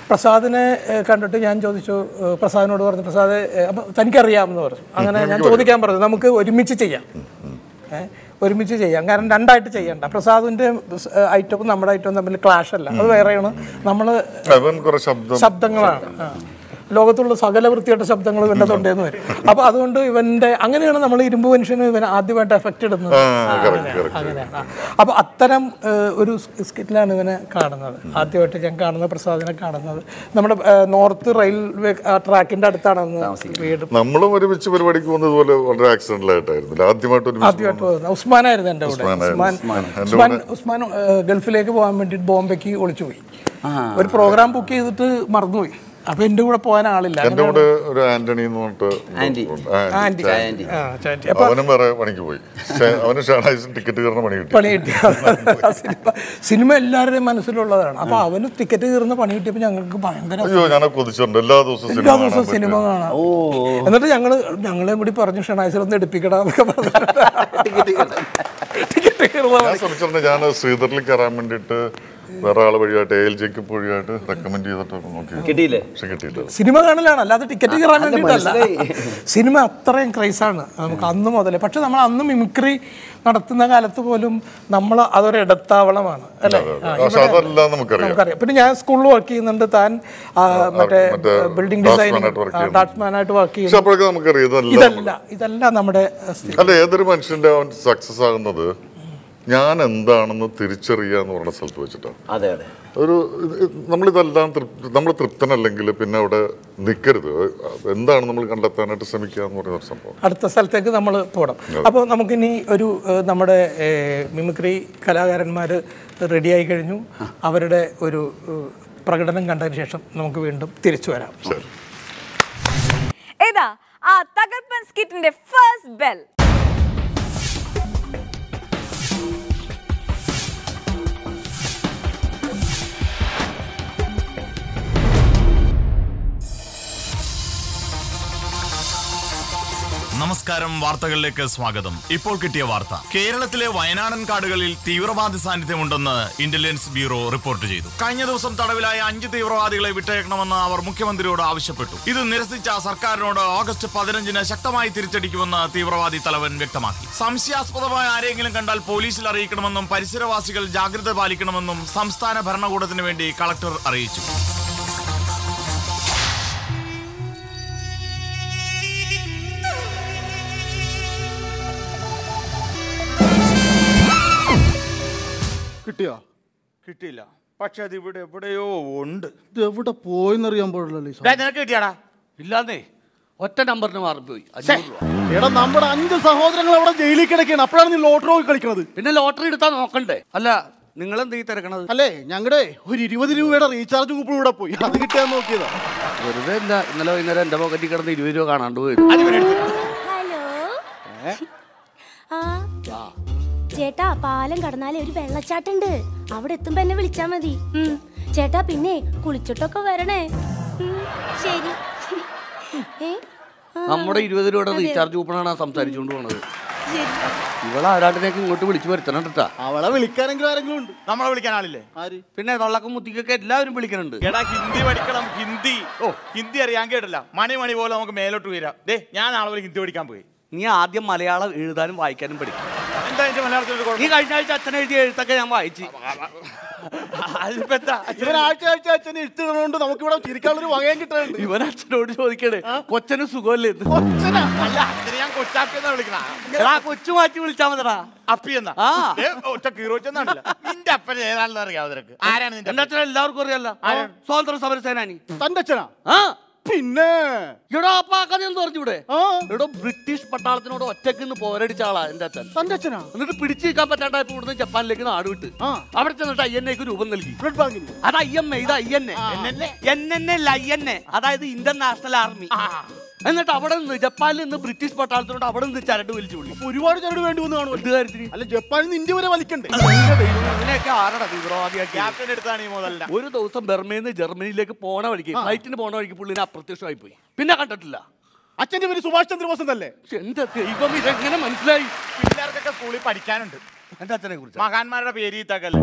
പ്രസാദിനെ കണ്ടിട്ട് ഞാൻ ചോദിച്ചു പ്രസാദിനോട് പറഞ്ഞു പ്രസാദ് തനിക്കറിയാമെന്ന് പറഞ്ഞു. അങ്ങനെ ഞാൻ ചോദിക്കാൻ പറഞ്ഞു നമുക്ക് ഒരുമിച്ച് ചെയ്യാം. ഒരുമിച്ച് ചെയ്യാം. കാരണം രണ്ടായിട്ട് ചെയ്യണ്ട. പ്രസാദിന്റെ ഐറ്റവും നമ്മുടെ ഐറ്റവും തമ്മിൽ ക്ലാഷ് അല്ല. അത് വേറെയാണ്. നമ്മൾ ശബ്ദങ്ങളാണ്. ലോകത്തുള്ള സകല വൃത്തിയുടെ ശബ്ദങ്ങൾ ഇവന്റെ തൊണ്ടേന്ന് വരും. അപ്പൊ അതുകൊണ്ട് ഇവന്റെ അങ്ങനെയാണ് നമ്മൾ ഇരുമ്പ് മനുഷ്യന് ഇവൻ ആദ്യമായിട്ട് എഫക്റ്റ് ഇടുന്നത്. അങ്ങനെയാണ്, അപ്പൊ അത്തരം ഒരു സ്കിറ്റിലാണ് ഇവനെ കാണുന്നത്. ആദ്യമായിട്ട് ഞാൻ കാണുന്ന പ്രസാദിനെ കാണുന്നത്. നമ്മുടെ നോർത്ത് റെയിൽവേ ട്രാക്കിന്റെ അടുത്താണ് വീട്. നമ്മളും ഒരുമിച്ച് പരിപാടിക്ക് പോകുന്നതുപോലെ വളരെ ആക്സിഡന്റിലായിട്ടായിരുന്നു ആദ്യമായിട്ട് ആദ്യമായിട്ട് പോകുന്നത്. ഉസ്മാനായിരുന്നു എന്റെ കൂടെ. ഉസ്മാൻ ഉസ്മാൻ. ഉസ്മാൻ ഉസ്മാൻ ഗൾഫിലേക്ക് പോകാൻ വേണ്ടിയിട്ട് ബോംബെക്ക് ഒളിച്ചുപോയി. ഒരു പ്രോഗ്രാം ബുക്ക് ചെയ്തിട്ട് മറന്നുപോയി. അപ്പൊ എന്റെ കൂടെ പോകാൻ ആളില്ല. എന്റെ കൂടെ ഒരു ആന്റണി എന്ന് പറഞ്ഞിട്ട് അവനും വേറെ പണിക്ക് പോയി. അവന് ഷാണായിസിന് ടിക്കറ്റ് കയറുന്ന പണി കിട്ടി. പണി കിട്ടി. സിനിമ എല്ലാവരുടെയും മനസ്സിലുള്ളതാണ്. അപ്പൊ അവന് ടിക്കറ്റ് കയറുന്ന പണി കിട്ടിയപ്പോ ഞങ്ങൾക്ക് ഭയങ്കര അയ്യോ ഞാൻ കൊതിച്ചിട്ടുണ്ട്. എല്ലാ ദിവസവും സിനിമ എല്ലാ ഓ ദിവസവും സിനിമ കാണാം. എന്നിട്ട് ഞങ്ങൾ ഞങ്ങളെയും കൂടി പറഞ്ഞു ഷണായിസർ ഒന്ന് എടുപ്പിക്കണം എന്നൊക്കെ പറഞ്ഞു. ഞാൻ ശ്രമിച്ചിട്ടുണ്ട്. ഞാൻ ശ്രീധറിൽ കയറാൻ വേണ്ടിയിട്ട് വേറെ ആളെ വഴിയായിട്ട് എ എൽ ജെക്ക് വഴിയായിട്ട് റെക്കമെൻഡ് ചെയ്തിട്ടൊക്കെ നോക്കി. കിട്ടിയില്ലേ? പക്ഷെ കിട്ടിയില്ല സിനിമ കാണലാണ്. അല്ലാതെ ടിക്കറ്റ് കയറാൻ വേണ്ടിട്ടല്ല വേണ്ടിയിട്ടല്ല. സിനിമ അത്രയും ക്രൈസാണ് നമുക്ക് അന്ന് മുതലേ. പക്ഷെ നമ്മൾ അന്ന് മിമിക്രി നടത്തുന്ന കാലത്ത് പോലും നമ്മൾ അതൊരു ഇടത്താവളമാണ്. അല്ലേ? നമുക്കറിയാം. നമുക്കറിയാം. പിന്നെ ഞാൻ സ്കൂളിൽ വർക്ക് ചെയ്യുന്നുണ്ട്. താൻ മറ്റേ ബിൽഡിംഗ് ഡിസൈൻ ഡിസൈനിങ്. ഡാറ്റ്മാനായിട്ട് വർക്ക് ചെയ്യുന്നു. ഇതെല്ലാം ഇതല്ല നമ്മുടെ അല്ല ഏതൊരു മനുഷ്യന്റെ സക്സസ് ആകുന്നത് ഞാൻ എന്താണെന്ന് തിരിച്ചറിയുക എന്ന് പറഞ്ഞ സ്ഥലത്ത് വെച്ചിട്ടാണ്. അതെ അതെ. ഒരു നമ്മളിതെല്ലാം തൃപ്തി നമ്മൾ തൃപ്തനല്ലെങ്കിൽ പിന്നെ അവിടെ നിൽക്കരുത് എന്താണ് നമ്മൾ കണ്ടെത്താനായിട്ട് ശ്രമിക്കുക എന്ന് പറയുന്ന ഒരു സംഭവം. അടുത്ത സ്ഥലത്തേക്ക് നമ്മൾ പോകണം അപ്പോൾ നമുക്കിനി ഒരു നമ്മുടെ മിമിക്രി കലാകാരന്മാർ റെഡിയായി കഴിഞ്ഞു. അവരുടെ ഒരു പ്രകടനം കണ്ടതിന് ശേഷം നമുക്ക് വീണ്ടും തിരിച്ചു വരാം. ഏതാ? ആ തകർപ്പൻ സ്കിറ്റിന്റെ ഫസ്റ്റ് ബെൽ നമസ്കാരം വാർത്തകളിലേക്ക് സ്വാഗതം. ഇപ്പോൾ കിട്ടിയ വാർത്ത. കേരളത്തിലെ വയനാടൻ കാടുകളിൽ തീവ്രവാദി സാന്നിധ്യമുണ്ടെന്ന് ഇന്റലിജൻസ് ബ്യൂറോ റിപ്പോർട്ട് ചെയ്തു. കഴിഞ്ഞ ദിവസം തടവിലായ അഞ്ച് തീവ്രവാദികളെ വിട്ടയക്കണമെന്ന് അവർ മുഖ്യമന്ത്രിയോട് ആവശ്യപ്പെട്ടു. ഇത് നിരസിച്ച സർക്കാരിനോട് ഓഗസ്റ്റ് പതിനഞ്ചിന് ശക്തമായി തിരിച്ചടിക്കുമെന്ന് തീവ്രവാദി തലവൻ വ്യക്തമാക്കി. സംശയാസ്പദമായ ആരെങ്കിലും കണ്ടാൽ പോലീസിൽ അറിയിക്കണമെന്നും പരിസരവാസികൾ ജാഗ്രത പാലിക്കണമെന്നും സംസ്ഥാന ഭരണകൂടത്തിന് വേണ്ടി കളക്ടർ അറിയിച്ചു. കിട്ടിയോ? കിട്ടിയില്ല. പക്ഷെ അത് ഇവിടെ എവിടെയോ ഉണ്ട്. ഇത് എവിടെ പോയെന്നറിയാൻ പാടില്ലല്ലോ. നിനക്ക് കിട്ടിയാടാ. ഇല്ലാന്നേ. ഒറ്റ നമ്പറിന് മാറിപ്പോയി. എടാ നമ്മുടെ അഞ്ച് സഹോദരങ്ങൾ അവിടെ ജയിലിൽ കിടക്കുകയാണ് അപ്പോഴാണ് നീ ലോട്ടറി പോയി കളിക്കുന്നത് പിന്നെ ലോട്ടറി എടുത്താൽ നോക്കണ്ടേ? അല്ല നിങ്ങൾ എന്ത് ഈ തിരക്കണത്? അല്ലേ ഞങ്ങളുടെ ഒരു ഇരുപത് രൂപയുടെ റീചാർജ് കൂപ്പൺ ഇവിടെ പോയി. അത് കിട്ടിയാൻ നോക്കിയതാ. വെറുതെ എന്താ ഇന്നലെ വൈകുന്നേരം എന്റെ പോക്കറ്റിൽ കിടന്ന് ഇരുപത് രൂപ കാണാണ്ട് പോയി. ഹലോ. ആ. ചേട്ടാ പാലം കടന്നാലേ ഒരു വെള്ളച്ചാട്ടുണ്ട്. അവിടെ എത്തുമ്പോ എന്നെ വിളിച്ചാ മതി. ചേട്ടാ പിന്നെ കുളിച്ചിട്ടൊക്കെ വരണേ. ശരി. നമ്മുടെ ഇരുപത് രൂപയുടെ. റീചാർജ് കൂപ്പണാണ് സംസാരിച്ചുകൊണ്ട് പോണത്. ഇവളെ ആരാട്ടിനേക്ക് ഇങ്ങോട്ട് വിളിച്ചു വരുത്തണം കേട്ടാ അവളെ വിളിക്കാനെങ്കിലും ആരെങ്കിലും ഉണ്ട്. നമ്മളെ വിളിക്കാൻ ആളില്ലേ? ആര്? പിന്നെ തൊള്ളക്കും മുത്തിക്കൊക്കെ എല്ലാവരും വിളിക്കുന്നുണ്ട് എടാ ഹിന്ദി പഠിക്കണം ഹിന്ദി. ഓ. ഹിന്ദി അറിയാൻ കേട്ടില്ല. മണി മണി പോലെ നമുക്ക് മേലോട്ട് വരാം ദേ ഞാൻ നാളെ ഹിന്ദി പഠിക്കാൻ പോയി. നീ ആദ്യം മലയാളം എഴുതാനും വായിക്കാനും പഠിക്കും. എന്താ എന്റെ മലയാളത്തിൽ നീ കഴിഞ്ഞ ആഴ്ച അച്ഛൻ എഴുതിയ എഴുത്തൊക്കെ ഞാൻ വായിച്ചു. അതിപ്പോ എന്താ? ഇവൻ ആഴ്ച ആഴ്ച അച്ഛനെ ഇഷ്ടമുള്ളതുകൊണ്ട് നമുക്ക് ഇവിടെ ചിരിക്കാനുള്ളൊരു വകയും കിട്ടുന്നുണ്ട് ഇവൻ അച്ഛനോട് ചോദിക്കണേ കൊച്ചന് സുഖമല്ലേ ഞാൻ കൊച്ചാക്കെന്നാ വിളിക്കണ? കൊച്ചു മാറ്റി വിളിച്ചാ മതിടാ. അപ്പി എന്നാ? ഒറ്റ കീറോച്ചെന്നാണില്ല നിന്റെ അപ്പൻ ഏതാണെന്ന് ആരാണ് നിന്റെ അച്ഛൻ എല്ലാവർക്കും അറിയാലോ. സ്വാതന്ത്ര്യ സമര സേനാനി തന്റെ അച്ഛനാ? പിന്നെ? എടോ അപ്പൊ ആ കഥ ഒന്ന് പറഞ്ഞൂടെ എടോ ബ്രിട്ടീഷ് പട്ടാളത്തിനോട് ഒറ്റയ്ക്ക് നിന്ന് പോരടിച്ച ആളാ എന്റെ അച്ഛൻ. തന്റെ അച്ഛനാ? എന്നിട്ട് പിടിച്ചു നിൽക്കാൻ പറ്റാണ്ടായപ്പോ ഇവിടുന്ന് ജപ്പാനിലേക്ക് നാട് വിട്ട്. അവിടെ ചെന്നിട്ട് ഐ എൻ രൂപം നൽകി. ബ്ലഡ് ബാങ്കിന്. അത് ഐ എം എ ഇത് I N A. N N N A അതായത് ഇന്ത്യൻ നാഷണൽ ആർമി എന്നിട്ട് അവിടെ നിന്ന് ജപ്പാനിൽ നിന്ന് ബ്രിട്ടീഷ് പട്ടാളത്തിനോട് അവിടെ നിന്ന് ചരട് വലിച്ചു വിളി ഒരുപാട് ചരട് വേണ്ടി വന്നു കാണും എന്ത് കാര്യത്തിന്? അല്ല ജപ്പാനിൽ നിന്ന് ഇന്ത്യ വരെ വലിക്കണ്ടേ? ആരടാ തീവ്രവാദിയാക്കി എടുത്താണ് ഈ ഒരു ദിവസം ബർമയിൽ നിന്ന് ജർമ്മനിയിലേക്ക് പോണ വഴിക്ക് ഫ്ലൈറ്റിന് പോണ വഴിക്ക് പുള്ളിനെ അപ്രത്യക്ഷമായി പോയി. പിന്നെ കണ്ടിട്ടില്ല. അച്ഛന്റെ പേര് സുഭാഷ് ചന്ദ്രബോസ് അല്ലേ എന്റെ ദൈവം ഇതെങ്ങനെ മനസ്സിലായി? പിള്ളേർക്കൊക്കെ സ്കൂളിൽ പഠിക്കാനുണ്ട്. എന്റെ അച്ഛനെ കുറിച്ച്. മഹാന്മാരുടെ പേര് ഈ തകല്ലേ.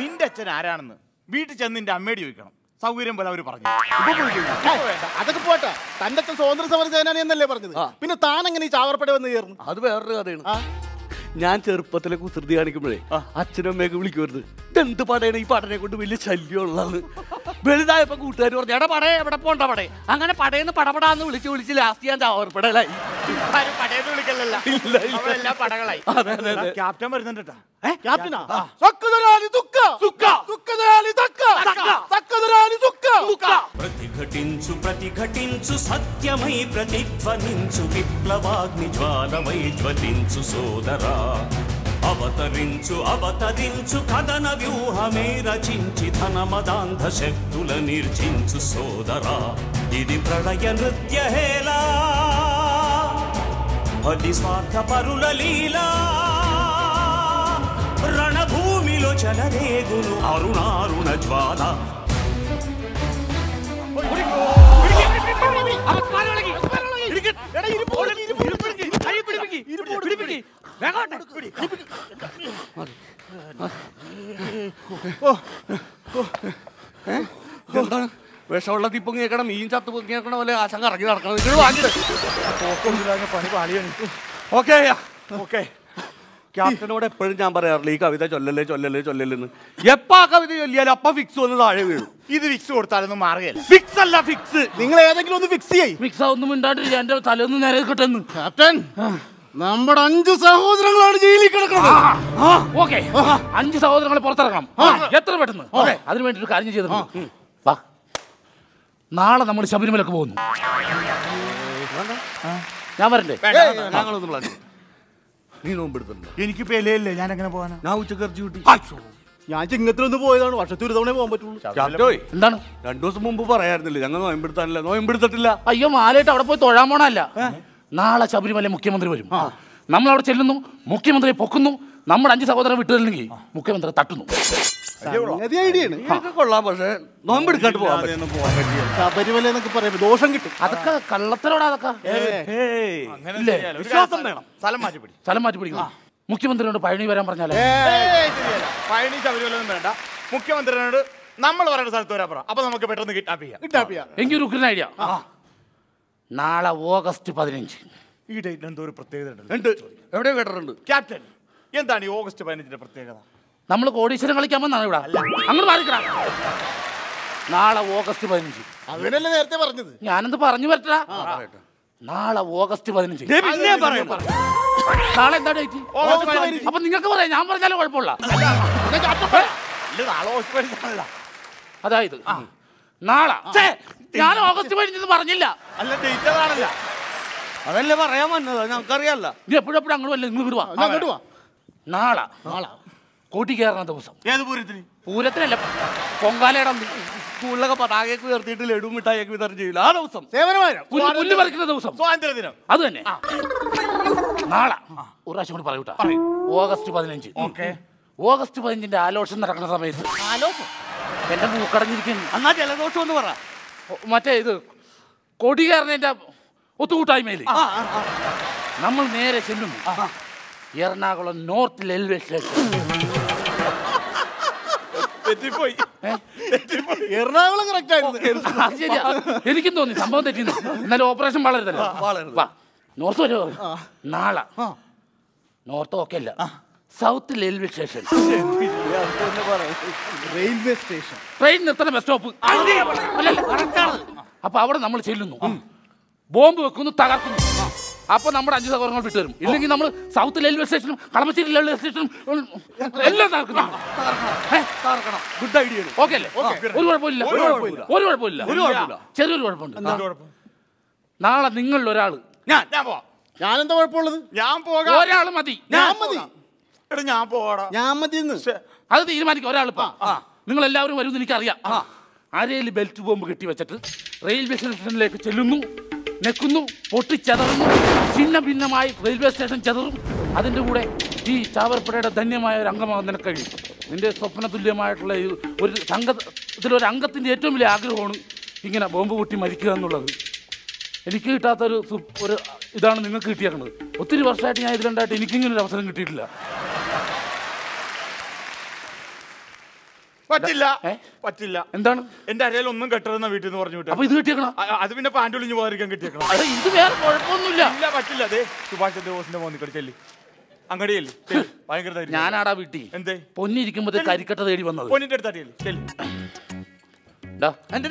നിന്റെ അച്ഛൻ ആരാണെന്ന്? വീട്ടിൽ ചെന്ന് നിന്റെ അമ്മയോട് ചോദിക്കണം. സൗകര്യം പോലെ അവർ പറഞ്ഞു. അതൊക്കെ പോട്ടെ. തന്റെ സ്വാതന്ത്ര്യ സമര സേനാനി എന്നല്ലേ പറഞ്ഞത് പിന്നെ താൻ എങ്ങനെ ഈ ചാവർപ്പട വന്ന് ചേർന്നു? അത് വേറൊരു കഥയാണ്. ഞാൻ ചെറുപ്പത്തിലെ കുസൃതി കാണിക്കുമ്പോഴേ അച്ഛനും അമ്മയൊക്കെ വിളിക്കുമായിരുന്നു ഇതെന്ത് പടയാണ് ഈ പടനെ കൊണ്ട് വലിയ ശല്യമുള്ളത് വലുതായപ്പോ കൂട്ടുകാർ പറഞ്ഞു എടാ പടേ എവിടെ പോണ്ട പടേ അങ്ങനെ പടയെന്ന് പടപടാന്ന് വിളിച്ച് വിളിച്ച് ലാസ്റ്റ് ഞാൻ ചാവർപ്പടലായി ആരും പടയെന്ന് വിളിക്കലല്ല അവരെല്ലാം പടകളായി അതെ, അതെ, അതെ. ക്യാപ്റ്റൻ വരുന്നുണ്ട് കേട്ടാ ക്യാപ്റ്റനാ സക്കുതരാലി ദുഃഖ സുഖ സുഖതരാലി തക്ക തക്കതരാലി സുഖ സുഖ ప్రతిఘటించు ప్రతిఘటించు సత్యమై ప్రతిధ్వనించు విప్లవాగ్ని జ్వాలమై జ్వలించు సోదరా అవతరించు అవతరించు కథన వ్యూహమే రచించి ధనమదాంధ శక్తుల నిర్జించు సోదరా. ఇది ప్రళయ నృత్య హేలా పది స్వార్థ పరుల లీలా. రణభూమిలో చలరేగును అరుణారుణ జ్వాల. എന്താണ്? വിഷമുള്ള തീപ്പൊങ്ങി കേൾക്കണം മീൻ ചത്ത് പൊങ്ങി കേൾക്കണ അല്ലെ ആശങ്ക ഇറങ്ങി നടക്കണം. നിങ്ങൾ വാങ്ങിട്ട് പണി പാളിയാണ്. Okay okay. ക്യാപ്റ്റനോട് എപ്പോഴും ഞാൻ പറയാറില്ല ഈ കവിത ചൊല്ലല്ലേ ചൊല്ലല്ലേ ചൊല്ലല്ലെന്ന്. എപ്പോ ആ കവിത ചൊല്ലിയാലും അപ്പൊ ഫിക്സ് വന്ന് താഴെ വീഴും. ഇത് ഫിക്സ് കൊടുത്താലൊന്നും മാറുകയല്ല. ഫിക്സ് അല്ല ഫിക്സ് നിങ്ങൾ ഏതെങ്കിലും ഒന്ന് ഫിക്സ് ചെയ്യും. ഫിക്സ് ഒന്നും മിണ്ടാണ്ടിരിക്കുക എന്റെ തലൊന്നും നേരെ കിട്ടുന്നു. ക്യാപ്റ്റൻ. നമ്മുടെ അഞ്ചു സഹോദരങ്ങളാണ് ജയിലിൽ കിടക്കുന്നത്. ഓക്കെ. അഞ്ചു സഹോദരങ്ങളെ പുറത്തിറക്കണം. എത്ര പെട്ടെന്ന്? അതിനു അതിന് വേണ്ടി ഒരു കാര്യം ചെയ്തു വാ. നാളെ നമ്മൾ ശബരിമലക്ക് പോകുന്നു. ഞാൻ വരണ്ടേ? നീ നോമ്പെടുത്തിട്ടുണ്ടോ എനിക്ക് പെലയല്ലേ ഞാൻ എങ്ങനെ പോകാനാ. ഞാൻ ഉച്ചയ്ക്ക് ഇറച്ചി കിട്ടി. ഞാൻ ചിങ്ങത്തിലൊന്ന് പോയതാണ് വർഷത്തിൽ ഒരു തവണ പോകാൻ പറ്റുള്ളൂ. എന്താണ്? രണ്ടു ദിവസം മുമ്പ് പറയായിരുന്നില്ല ഞങ്ങൾ നോയമ്പെടുത്താനില്ല നോയമ്പെടുത്തിട്ടില്ല. അയ്യോ മാലയിട്ട് അവിടെ പോയി തൊഴാൻ പോണല്ല നാളെ ശബരിമല മുഖ്യമന്ത്രി വരും. നമ്മൾ അവിടെ ചെല്ലുന്നു മുഖ്യമന്ത്രിയെ പൊക്കുന്നു നമ്മുടെ അഞ്ച് സഹോദരൻ വിട്ടില്ലെങ്കിൽ മുഖ്യമന്ത്രി തട്ടുന്നു. സംഗതി ഐഡിയ ആണ്. കൊള്ളാം പക്ഷേ നോമ്പെടുക്കാണ്ട് പോകാൻ ശബരിമല എന്നൊക്കെ പറയുമ്പോ ദോഷം കിട്ടും. അതൊക്കെ കള്ളത്തരോടാ അതൊക്കെ? വിശ്വാസം വേണം. സ്ഥലം മാറ്റി പിടി. സ്ഥലം മാറ്റി പിടിക്കണം മുഖ്യമന്ത്രിയോട് പഴനി വരാൻ പറഞ്ഞാലേ. പഴനി ശബരിമല ഒന്നും വേണ്ട. മുഖ്യമന്ത്രിയോട് നമ്മൾ പറയുന്ന സ്ഥലത്ത് വരാൻ പറ അപ്പൊ നമുക്ക് പെട്ടെന്ന് കിഡ്നാപ്പ് ചെയ്യാം. കിഡ്നാപ്പ് ചെയ്യാം. ഒരു ഉഗ്രൻ ഐഡിയ. നാളെ ഓഗസ്റ്റ് പതിനഞ്ച് ഈ ഡേറ്റിന് എന്തോ ഒരു പ്രത്യേകത ഉണ്ട് എവിടെ കേട്ടിട്ടുണ്ട് ക്യാപ്റ്റൻ എന്താണ് ഈ ഓഗസ്റ്റ് പതിനഞ്ചിന്റെ പ്രത്യേകത നമ്മൾ കോടീശ്വരം കളിക്കാൻ വന്നാണ് ഇവിടെ അങ്ങോട്ട് മാറിക്കടാ നാളെ ഓഗസ്റ്റ് പതിനഞ്ച് അതിനല്ലേ നേരത്തെ പറഞ്ഞത് ഞാനെന്ത് പറഞ്ഞു പറ്റാ നാളെ ഓഗസ്റ്റ് പതിനഞ്ച്. നാളെ എന്താ ഡേറ്റ് അപ്പൊ നിങ്ങൾക്ക് പറയാം ഞാൻ പറഞ്ഞാലും കുഴപ്പമില്ല അതായത് നാളെ ഞാൻ ഓഗസ്റ്റ് പതിനഞ്ചെന്ന് പറഞ്ഞില്ല. അല്ല ഡേറ്റ് അതാണല്ല. അതല്ലേ പറയാൻ വന്നത്? ഞങ്ങൾക്കറിയാലോ നീ എപ്പോഴും എപ്പോഴും അങ്ങോട്ട് വല്ല നിങ്ങൾ വിടുവാ അങ്ങോട്ട് വാ. നാളെ. നാളെ. കോട്ടി കയറുന്ന ദിവസം. ഏത് പൂരത്തിന്? പൂരത്തിനല്ല പൊങ്കാലയുടെ. സ്കൂളിലൊക്കെ പതാകയൊക്കെ ഉയർത്തിയിട്ട് ലഡു മിഠായിയൊക്കെ വിതരണം ചെയ്യില്ല ആ ദിവസം. പുല്ല് പറിക്കുന്ന ദിവസം. സ്വാതന്ത്ര്യ ദിനം. അത് തന്നെ. നാളെ. ഒരു പ്രാവശ്യം കൂടി പറയൂട്ടാ. ഓഗസ്റ്റ് പതിനഞ്ച്. ഓക്കെ. ഓഗസ്റ്റ് പതിനഞ്ചിന്റെ ആലോചന നടക്കുന്ന സമയത്ത് ആലോചന? എന്റെ മൂക്കടഞ്ഞിരിക്കുന്നു. എന്നാ ജലദോഷം എന്ന് പറ. മറ്റേ ഇത് കൊടി കയറുന്നതിന്റെ ഒത്തുകൂട്ടായ്മയിൽ നമ്മൾ നേരെ ചെല്ലും. എറണാകുളം നോർത്ത് റെയിൽവേ സ്റ്റേഷൻ തെറ്റിപ്പോയി? എറണാകുളം കറക്റ്റ് ആയിരുന്നു. അത് ശരിയാ. എനിക്കും തോന്നി. സംഭവം തെറ്റിന്ന്. എന്നാലും ഓപ്പറേഷൻ വളരുതല്ലോ നോർത്ത് വരുമോ നാളെ. നോർത്ത് ഓക്കെ അല്ല. South railway station. Railway station. Train എത്ര ബസ് സ്റ്റോപ്പ് അപ്പൊ അവിടെ നമ്മൾ ചെല്ലുന്നു. ബോംബ് വെക്കുന്നു തകർക്കുന്നു. അപ്പൊ നമ്മുടെ അഞ്ച് സഹോദരങ്ങൾ വിട്ടു വരും ഇല്ലെങ്കിൽ നമ്മൾ സൗത്ത് റെയിൽവേ സ്റ്റേഷനും കളമശ്ശേരി റെയിൽവേ സ്റ്റേഷനും എല്ലാം തകർക്കണം. ഗുഡ് ഐഡിയ ഓക്കെ അല്ലേ? ഒരു കുഴപ്പമില്ല. ഒരു കുഴപ്പമില്ല. ചെറിയൊരു കുഴപ്പമുണ്ട്. നാളെ നിങ്ങളിൽ ഒരാൾ. ഞാൻ ഞാൻ പോവാം. ഞാൻ എന്താ കുഴപ്പമുള്ളത്? ഞാൻ പോകാം. ഒരാൾ മതി. ഞാൻ മതി എടാ ഞാൻ പോവാടാ. ഞാൻ മതി അത് തീരുമാനിക്കും ഒരാളിപ്പോ നിങ്ങൾ എല്ലാവരും വരുമെന്ന് എനിക്കറിയാം. ആരേലും ബെൽറ്റ് ബോംബ് കെട്ടി വെച്ചിട്ട് റെയിൽവേ സ്റ്റേഷനിലേക്ക് ചെല്ലുന്നു നെക്കുന്നു പൊട്ടിച്ചതറുന്നു ഛിന്ന ഭിന്നമായി റെയിൽവേ സ്റ്റേഷൻ ചതറും. അതിന്റെ കൂടെ ഈ ചാവർപ്പടയുടെ ധന്യമായ ഒരു അംഗമാകാൻ നിനക്ക് കഴിയും. നിന്റെ സ്വപ്ന തുല്യമായിട്ടുള്ള ഈ ഒരു സംഘ ഇതിലൊരു അംഗത്തിന്റെ ഏറ്റവും വലിയ ആഗ്രഹമാണ് ഇങ്ങനെ ബോംബ് പൊട്ടി മരിക്കുക എന്നുള്ളത്. എനിക്ക് കിട്ടാത്തൊരു ഒരു ഇതാണ് നിങ്ങൾക്ക് കിട്ടിയേക്കുന്നത് ഒത്തിരി വർഷമായിട്ട് ഞാൻ ഇതിലുണ്ടായിട്ട് എനിക്കിങ്ങനെ ഒരു അവസരം കിട്ടിയിട്ടില്ല. പറ്റില്ല. പറ്റില്ല. എന്താണ്? എന്റെ അരയിൽ ഒന്നും കെട്ടരുന്ന വീട്ടിൽ നിന്ന് പറഞ്ഞു വിട്ടു അപ്പൊ ഇത് കിട്ടിയേക്കണം? അത് പിന്നെ പാന്റ് ഒളിഞ്ഞു പോകാതിരിക്കാൻ കിട്ടിയേക്കണം? ഇത് വേറെ കുഴപ്പമൊന്നുമില്ല. ഇല്ല പറ്റില്ല. അതെ സുഭാഷ് ചന്ദ്രബോസിന്റെ മോന്നി കളിച്ചല്ലേ അങ്ങടിയല്ലേ. ഭയങ്കര. ഞാനാടാ വീട്ടിൽ എന്തേ? പൊന്നിരിക്കുമ്പോ കരിക്കട്ട തേടി വന്നത്. പൊന്നിന്റെ അടുത്ത് അടിയല്ലേ ചെല്ലി. എന്റെ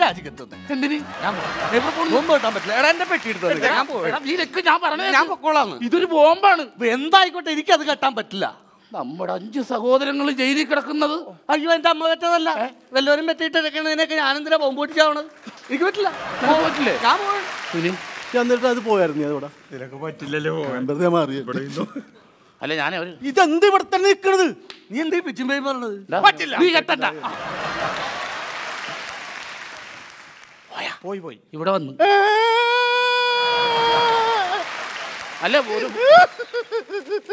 പൊക്കോളാന്ന് ഇതൊരു ബോംബാണ്. എന്തായിക്കോട്ടെ അത് കെട്ടാൻ പറ്റില്ല. നമ്മുടെ അഞ്ച് സഹോദരങ്ങൾ ജയിലിൽ കിടക്കുന്നത്. അയ്യോ എന്റെ അമ്മ പറ്റതല്ല? വല്ലവരും പറ്റിയിട്ടിരിക്കണതിനൊക്കെ ഞാനെന്തിനാ പോകും പൊട്ടിച്ചാവണത് എനിക്ക് പറ്റില്ല. പറ്റില്ലേ? ഞാൻ ഇനി എന്നിട്ട് അത് പോയായിരുന്നു അതോടെ ഇതിനൊക്കെ പറ്റില്ലല്ലോ വെറുതെ മാറി അല്ല ഞാൻ ഇതെന്ത് ഇവിടെ തന്നെ നിൽക്കണത് നീ എന്ത് പിച്ചും പേര് പറഞ്ഞത്? പറ്റില്ല. നീ കെട്ടണ്ട. പോയി. പോയി ഇവിടെ വന്നു. അല്ല ഒരു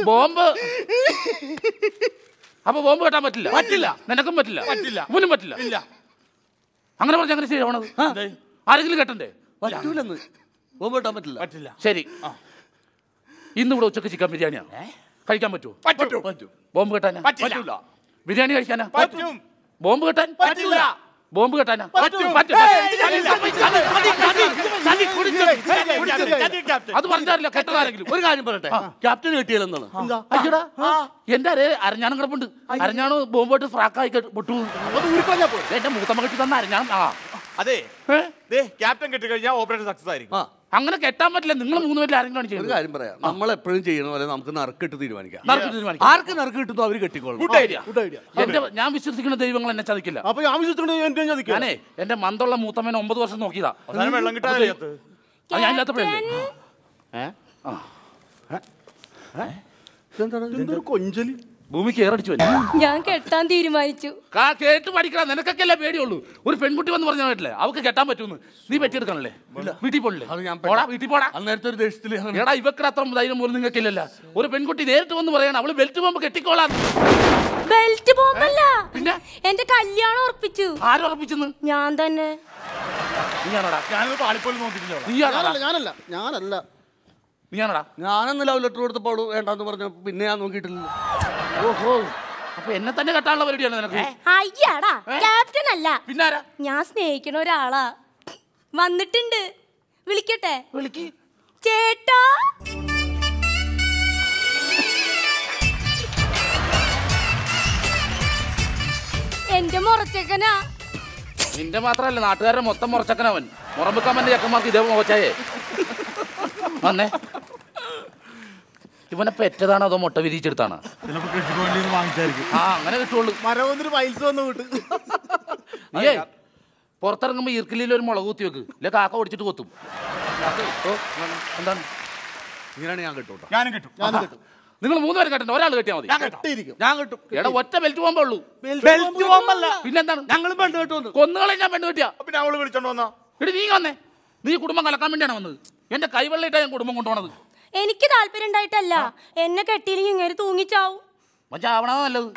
ബോംബ്. അപ്പൊ ബോംബ് കെട്ടാൻ പറ്റില്ല. പറ്റില്ല. നിനക്കും പറ്റില്ല. പറ്റില്ല. ഇവനും പറ്റില്ല. ഇല്ല. അങ്ങനെ പറഞ്ഞ അങ്ങനെ ശരിയാവണത്? ആരെങ്കിലും കെട്ടണ്ടേ? പറ്റൂലെന്ന്. ബോംബ് കെട്ടാൻ പറ്റില്ല. പറ്റില്ല. ശരി. ഇന്ന് ഇവിടെ ഉച്ചയ്ക്ക് ചിക്കൻ ബിരിയാണിയാ. കഴിക്കാൻ പറ്റുമോ പറ്റൂ. പറ്റും. ബോംബ് കെട്ടാനാ? പറ്റില്ല. ബിരിയാണി കഴിക്കാനാ? പറ്റും. ബോംബ് കെട്ടാൻ? പറ്റില്ല. ബോംബ് കെട്ടാനാ. അത് പറഞ്ഞാറില്ല കെട്ടതാരെങ്കിലും ഒരു കാര്യം പറയട്ടെ. ക്യാപ്റ്റൻ കിട്ടിയാലെന്താണ് അയ്യടാ. എന്റെ അരേ അരഞ്ഞാണം കിടപ്പുണ്ട്. അരഞ്ഞാണ് ബോംബോട്ട് ഫ്രാക്കായി പൊട്ടു. എന്റെ മൂത്തമ്മ കെട്ടി തന്ന അരഞ്ഞാണം. ആ. അതെ. ദേ ക്യാപ്റ്റൻ കെട്ടി കഴിഞ്ഞാൽ ഓപ്പറേഷൻ സക്സസ് ആയിരിക്കും. അങ്ങനെ കെട്ടാൻ പറ്റില്ല. നിങ്ങൾ മൂന്ന് പേരിൽ ആരെങ്കിലും ഒരു ചെയ്യുന്നത്. കാര്യം പറയാം. നമ്മൾ എപ്പോഴും ചെയ്യണ പോലെ നമുക്ക് നറുക്കിട്ട് തീരുമാനിക്കാം. നറുക്ക് തീരുമാനിക്കാം. ആർക്ക് നറുക്ക് കിട്ടുന്നു അവർ കെട്ടിക്കോളും. ഗുഡ് ഐഡിയ എന്റെ ഞാൻ വിശ്വസിക്കുന്ന ദൈവങ്ങൾ എന്നെ ചതിക്കില്ല. അപ്പൊ ഞാൻ ചതിക്കാൻ ഞാനേ എന്റെ മന്തുള്ള മൂത്തമ്മേനെ ഒമ്പത് വർഷം നോക്കിയതാ. അവസാനം വെള്ളം കിട്ടാതെ അത് ഞാൻ ഇല്ലാത്തപ്പോഴല്ലേ കൊഞ്ചൽ? ഭൂമി ഏറടിച്ചു ഞാൻ കെട്ടാൻ തീരുമാനിച്ചു. കാ കേട്ട് പഠിക്കണം. നിനക്കൊക്കെ അല്ലേ പേടിയുള്ളൂ? ഒരു പെൺകുട്ടി വന്ന് പറഞ്ഞാൽ പറ്റില്ലേ അവക്ക് കെട്ടാൻ പറ്റുമെന്ന്. നീ പറ്റിയെടുക്കണല്ലേ? വീട്ടിൽ പോണില്ലേ? പോടാ വീട്ടിൽ പോടാ. അന്നേരത്തെ ഒരു ദേശത്തിൽ എടാ ഇവക്കടെ അത്ര ധൈര്യം പോലും നിങ്ങൾക്കില്ലല്ല. ഒരു പെൺകുട്ടി നേരിട്ട് വന്ന് പറയണം അവൾ ബെൽറ്റ് പോകുമ്പോ കെട്ടിക്കോളാം. ബെൽറ്റ് ബോംബല്ല പിന്നെ? എന്റെ കല്യാണം ഉറപ്പിച്ചു. ആരുറപ്പിച്ചെന്ന് ഞാൻ തന്നെ. നീയാണോടാ? ഞാനത് പാളിപ്പോലും നോക്കിയിട്ടില്ല നീയാണോടാ? ഞാനല്ല ഞാനല്ല നീയാണോടാ? ഞാനന്ന് ലവ് ലെറ്റർ കൊടുത്തപ്പോൾ വേണ്ടാന്ന് പറഞ്ഞു പിന്നെ ഞാൻ നോക്കിയിട്ടില്ല. ഓഹോ. അപ്പൊ എന്നെ തന്നെ കെട്ടാനുള്ള പരിപാടിയാണ് നിനക്ക്? അയ്യാടാ ക്യാപ്റ്റൻ അല്ല. പിന്നാരാ? ഞാൻ സ്നേഹിക്കണ ഒരാളാ. വന്നിട്ടുണ്ട്. വിളിക്കട്ടെ? വിളിക്ക്. ചേട്ടാ. എന്റെ മുറച്ചക്കനാ. നിന്റെ മാത്രല്ല നാട്ടുകാരുടെ മൊത്തം മുറച്ചക്കനവൻ. മുറമ്പെക്കാൻ വേണ്ടി ചക്കന്മാർക്ക് ഇതേ മുഖച്ചായേ. വന്നേ. ഇവനെ പെറ്റതാണോ അതോ മുട്ട വിരിച്ചെടുത്താണോ ആ അങ്ങനെ കിട്ടുള്ളൂ. മരം വന്നിട്ട് പൈൽസ് വന്ന് വിട്ട്. നീയേ പുറത്തിറങ്ങുമ്പോ ഈർക്കിലിൽ ഒരു മുളക് കുത്തി വെക്ക്. ഇല്ല കാക്ക ഓടിച്ചിട്ട് കൊത്തും. നിങ്ങൾ എന്താണ്? ഇങ്ങനെയാണ് ഞാൻ കിട്ടൂട്ടോ. ഞാനും കിട്ടും. ഞാനും കിട്ടും. നിങ്ങൾ മൂന്നുപേരും കെട്ടണ്ട ഒരാൾ കെട്ടിയാൽ മതി. ഞാൻ കെട്ടിയിരിക്കും. ഞാൻ കിട്ടും. എടാ ഒറ്റ ബെൽറ്റ് പോകുമ്പോ ഉള്ളൂ ബെൽറ്റ് പിന്നെന്താണ്? ഞങ്ങൾ പെണ്ണ് കെട്ടുന്നു കൊന്നുകളെ ഞാൻ പെണ്ണ് കെട്ടിയാ. പിന്നെ അവൾ വിളിച്ചോണ്ട് വന്നാ? എടി നീ വന്നേ. നീ കുടുംബം കലക്കാൻ വേണ്ടിയാണ് വന്നത്. എന്റെ കൈവെള്ളിട്ടാ ഞാൻ കുടുംബം കൊണ്ടുപോണത്. എനിക്ക് താല്പര്യം ഉണ്ടായിട്ടല്ല. എന്നെ കെട്ടിയില്ലെങ്കിൽ ഇങ്ങനെ തൂങ്ങിച്ചാവും. മച്ചാവണോ നല്ലത്.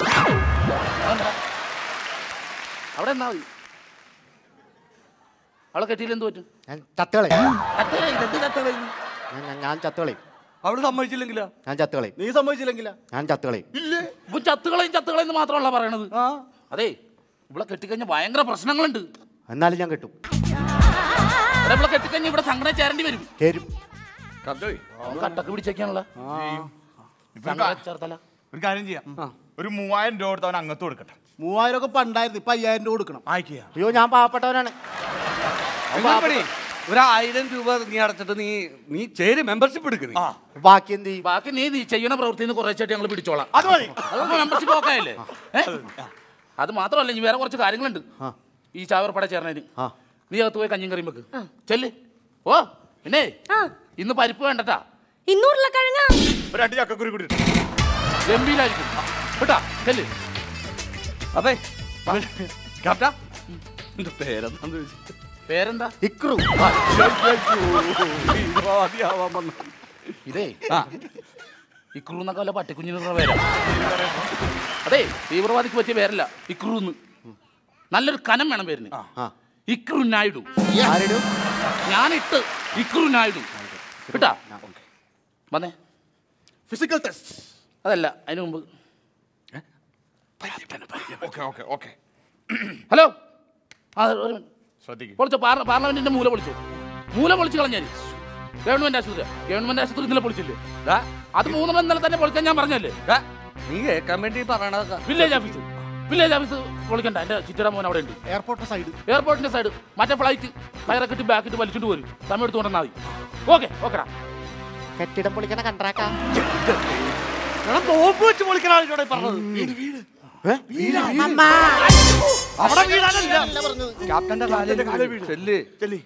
അതെന്താ? അവിടെ എന്നാ? മതി അവളെ കെട്ടിയിൽ എന്ത് പറ്റും? ഞാൻ ചത്തുകളെ? ഞാൻ ചത്തുകളെ അവൾ സമ്മതിച്ചില്ലെങ്കിലാ? ഞാൻ ചത്തുകളെ നീ സമ്മതിച്ചില്ലെങ്കിലാ? ഞാൻ ചത്തുകളെ ഇല്ലേ? ഇപ്പൊ ചത്തുകളെയും ചത്തുകളെന്ന് മാത്രമല്ല പറയണത്. അതെ ഇവിടെ കെട്ടിക്കഴിഞ്ഞ ഭയങ്കര പ്രശ്നങ്ങളുണ്ട്. എന്നാലും ഞാൻ കെട്ടും. ഇവിടെ കെട്ടിക്കഴിഞ്ഞ ഇവിടെ സംഘടന ചേരേണ്ടി വരും. ചേരും. കട്ടക്ക് പിടിച്ചേക്കാണല്ലോ ചേർത്തല. ഒരു കാര്യം ചെയ്യാം. ഒരു മൂവായിരം രൂപ കൊടുത്ത് അവൻ അങ്ങത്ത് കൊടുക്കട്ടെ. മൂവായിരം ഒക്കെ പണ്ടായിരുന്നു ഇപ്പൊ അയ്യായിരം രൂപ കൊടുക്കണം. അയക്കുക അയ്യോ ഞാൻ പാവപ്പെട്ടവനാണ്. ഒരു ആയിരം രൂപ നീ അടച്ചിട്ട് നീ നീ ചേര് മെമ്പർഷിപ്പ് എടുക്കുന്നു ബാക്കി എന്ത് ചെയ്യും? ബാക്കി നീ നീ ചെയ്യണ പ്രവൃത്തിന്ന് കുറച്ചായിട്ട് ഞങ്ങൾ പിടിച്ചോളാം. അത് മതി. മെമ്പർഷിപ്പ് നോക്കായല്ലേ അത് മാത്രമല്ല ഇനി വേറെ കുറച്ച് കാര്യങ്ങളുണ്ട്. ഈ ചാവർപ്പട ചേർന്നതിന്. നീ അകത്ത് പോയി കഞ്ഞിയും കറിയും വെക്ക്. ചെല്ല്. ഓ പിന്നെ? ആ. ഇന്ന് പരിപ്പ് വേണ്ടട്ടാ ഇന്ന് ഉരുളക്കിഴങ്ങ ഒരു അടി ചക്കക്കുരി കൂടി. ഗംഭീരായിരിക്കും. കേട്ടാ ചെല്ല്. അതെ ക്യാപ്റ്റാ എന്റെ പേരെന്താന്ന് ചോദിച്ചു. പേരെന്താ? ഇക്രു. ഇതേ ഇക്രു എന്നൊക്കെ വല്ല പട്ടിക്കുഞ്ഞിനുള്ള പേരാ. അതെ തീവ്രവാദിക്ക് പറ്റിയ പേരല്ല ഇക്രൂന്ന് നല്ലൊരു കനം വേണം പേരിന്. ഇക്രു നായിഡു. ഞാനിട്ട് ഇക്രു നായിഡു. കേട്ടാ. വന്നേ. ഫിസിക്കൽ ടെസ്റ്റ് അതല്ല അതിനു മുമ്പ്. ഹലോ. ആ ഒരു മിനിറ്റ്. ശ്രദ്ധിക്കും. പാർലമെന്റിന്റെ മൂല പൊളിച്ചു. മൂല പൊളിച്ചു കളഞ്ഞാൽ ഗവൺമെന്റ് ആശുപത്രി ഗവൺമെന്റ് ആശുപത്രി ഇന്നലെ പൊളിച്ചില്ലേ? അത് മൂന്നെണ്ണം ഇന്നലെ തന്നെ പൊളിച്ചാൽ ഞാൻ പറഞ്ഞല്ലേ നീ കേൾക്കാൻ വേണ്ടി പറയണതൊക്കെ വില്ലേജ് ഓഫീസ് വില്ലേജ് ഓഫീസ് വിളിക്കണ്ട എന്റെ ചിറ്റട മോൻ അവിടെ ഉണ്ട് എയർപോർട്ട് സൈഡ് എയർപോർട്ടിന്റെ സൈഡ് മറ്റേ ഫ്ലൈറ്റ് കയറൊക്കെ ഇട്ട് ബാക്കിട്ട് വലിച്ചിട്ട് പോരും. സമയം എടുത്തു കൊണ്ടുവന്നാൽ മതി. ഓക്കെ ഓക്കെടാ കെട്ടിടം പൊളിക്കണ കണ്ടാക്കാം തോപ്പ് വെച്ച് പൊളിക്കണ ആളിനോട് പറഞ്ഞത്. അവിടെ വീടാനല്ല ക്യാപ്റ്റന്റെ ചെല്ല്. ചെല്ലി.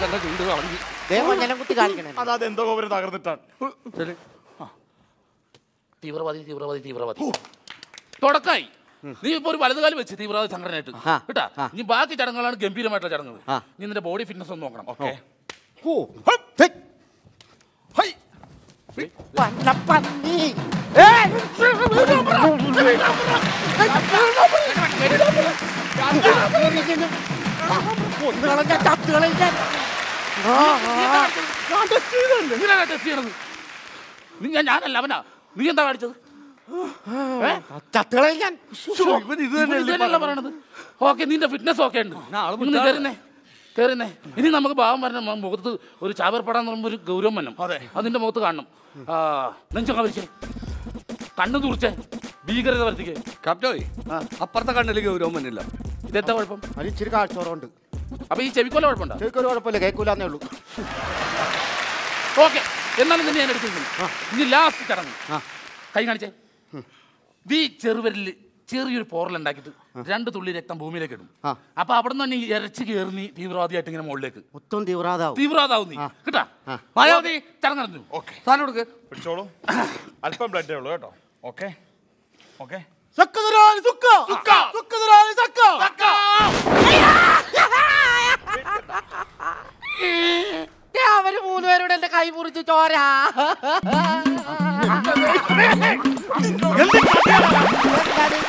കളഞ്ഞു കുത്തി കാണിക്കണേ. അത് എന്തോ ഗോപുരം തകർന്നിട്ടാണ്. തീവ്രവാദി തീവ്രവാദി തീവ്രവാദി. തുടക്കായി. നീ ഇപ്പൊ ഒരു വലതുകാലം വെച്ച് തീവ്രവാദി സംഘടനയായിട്ട്. കേട്ടാ? നീ ഇനി ബാക്കി ചടങ്ങുകളാണ് ഗംഭീരമായിട്ടുള്ള ചടങ്ങുകൾ. നീ നിന്റെ ബോഡി ഫിറ്റ്നസ് ഒന്ന് നോക്കണം ഓക്കെ? ഞാനല്ല അവനാ. നീ എന്താ കാണിച്ചത് ഇത് തന്നെയല്ല പറയണത്? ഓക്കെ നിന്റെ ഫിറ്റ്നസ് ഓക്കെ ഉണ്ട്. കയറുന്നേ കയറുന്നേ ഇനി നമുക്ക് ഭാവം വരണം മുഖത്ത് ഒരു ചാവർപ്പടാൻ പറയുമ്പോൾ ഒരു ഗൗരവം വരണം അതെ. അതിന്റെ മുഖത്ത് കാണണം. നെഞ്ചൊക്കെ വരിച്ചേ കണ്ണു തുറിച്ചേ ഭീകരത വരുത്തിക്കേ. കാപ്റ്റോയ് ആ. അപ്പുറത്തെ കണ്ണിൽ ഗൗരവം വന്നില്ല. ഇതെന്താ കുഴപ്പം? അത് ഇച്ചിരി കാഴ്ചോറുണ്ട് അപ്പൊ ഈ ചെവിക്കോല കുഴപ്പമുണ്ടോ? ചെവിക്കോല കുഴപ്പമില്ല കേൾക്കൂലെന്നേ ഉള്ളൂ. ഓക്കെ. എന്നാലും നിന്നെ ഞാൻ എടുത്തിരിക്കുന്നു. ഇനി ലാസ്റ്റ് ചടങ്ങ്. കൈ കാണിച്ചേ. ഈ ചെറുവരിൽ ചെറിയൊരു പോറലുണ്ടാക്കിയിട്ട് രണ്ട് തുള്ളി രക്തം ഭൂമിയിലേക്ക് ഇടും. അപ്പൊ അവിടെ നിന്ന് തന്നെ ഇരച്ച് കയറി നീ തീവ്രവാദിയായിട്ട് ഇങ്ങനെ മുകളിലേക്ക്. മൊത്തം തീവ്രവാദാവും. തീവ്രവാദാവും നീ. കേട്ടാ? മായാവതി ചടങ്ങ് നടന്നു. സാധനം കൊടുക്ക് പിടിച്ചോളൂ. അല്പം ബ്ലഡേ ഉള്ളൂ കേട്ടോ. ഓക്കെ. ഓക്കെ. സക്ക. (laughs) അവർ മൂന്നുപേരോട് എന്റെ കൈ മുറിച്ച് ചോരാ.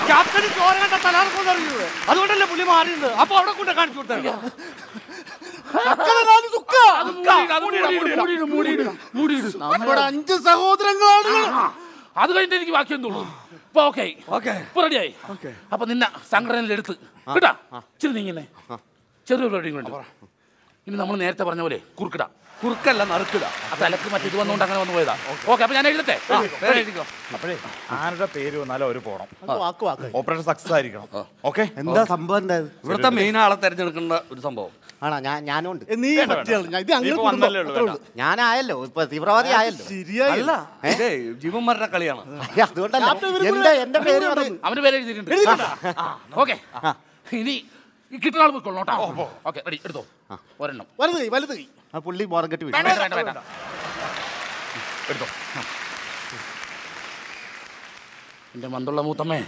ക്യാപ്റ്റന് ചോര കണ്ട തലാർക്കൊന്നും അറിയുന്നത് അതുകൊണ്ടല്ലേ പുലി മാറിയത് അപ്പൊ അവിടെ കൊണ്ട് കാണിച്ചു കൊടുത്തേ. നമ്മുടെ അഞ്ച് സഹോദരങ്ങളാണ് അത് കഴിഞ്ഞിട്ട് എനിക്ക് ബാക്കി എന്തുള്ളൂ? ഇപ്പൊ ഓക്കെ ഇപ്പൊ റെഡിയായി അപ്പൊ നിന്ന സംഘടനയിൽ എടുത്ത്. കേട്ടാ? ചെറുതിങ്ങനെ നീങ്ങുന്നേ. ചെറിയൊരു റെഡിയും കൊണ്ട് ഇനി നമ്മൾ നേരത്തെ പറഞ്ഞ പോലെ കുറുക്കിട. കുറുക്കല്ല നറുക്കിട. ആ തലക്ക് മറ്റേ ഇത് വന്നുകൊണ്ട് അങ്ങനെ വന്നു പോയതാ. ഓക്കെ. അപ്പൊ ഞാൻ എഴുതട്ടെ? അപ്പഴേ ആരുടെ പേര് വന്നാലും അവർ പോണം. വാക്ക് വാക്ക്. ഓപ്പറേഷൻ സക്സസ് ആയിരിക്കണം. ഓക്കെ? എന്താ സംഭവം എന്താ? ഇവിടുത്തെ മെയിൻ ആളെ തെരഞ്ഞെടുക്കേണ്ട ഒരു സംഭവം. ആണോ? ഞാൻ ഞാനും ഉണ്ട്. നീ. ഞാനായല്ലോ ഇപ്പൊ തീവ്രവാദി ആയല്ലോ. ശരിയായില്ല ഇതേ ജീവന്മാരുടെ കളിയാണ്. അതുകൊണ്ടല്ല. എന്റെ പേര് അവന്റെ പേര് എഴുതിയിട്ടുണ്ട്. ഓക്കെ. ഇനി ഈ കിട്ടുന്ന ആൾ പോയിക്കോളൂ കേട്ടോ. ഓക്കെ റെഡി എടുത്തോ. ഒരെണ്ണം. വലുത് കൈ വലുത്. കൈ ആ പുള്ളി ബോറം കെട്ടി വേണ്ട വേണ്ട വേണ്ട എടുത്തോ. എന്റെ മന്തുള്ള മൂത്തമ്മേ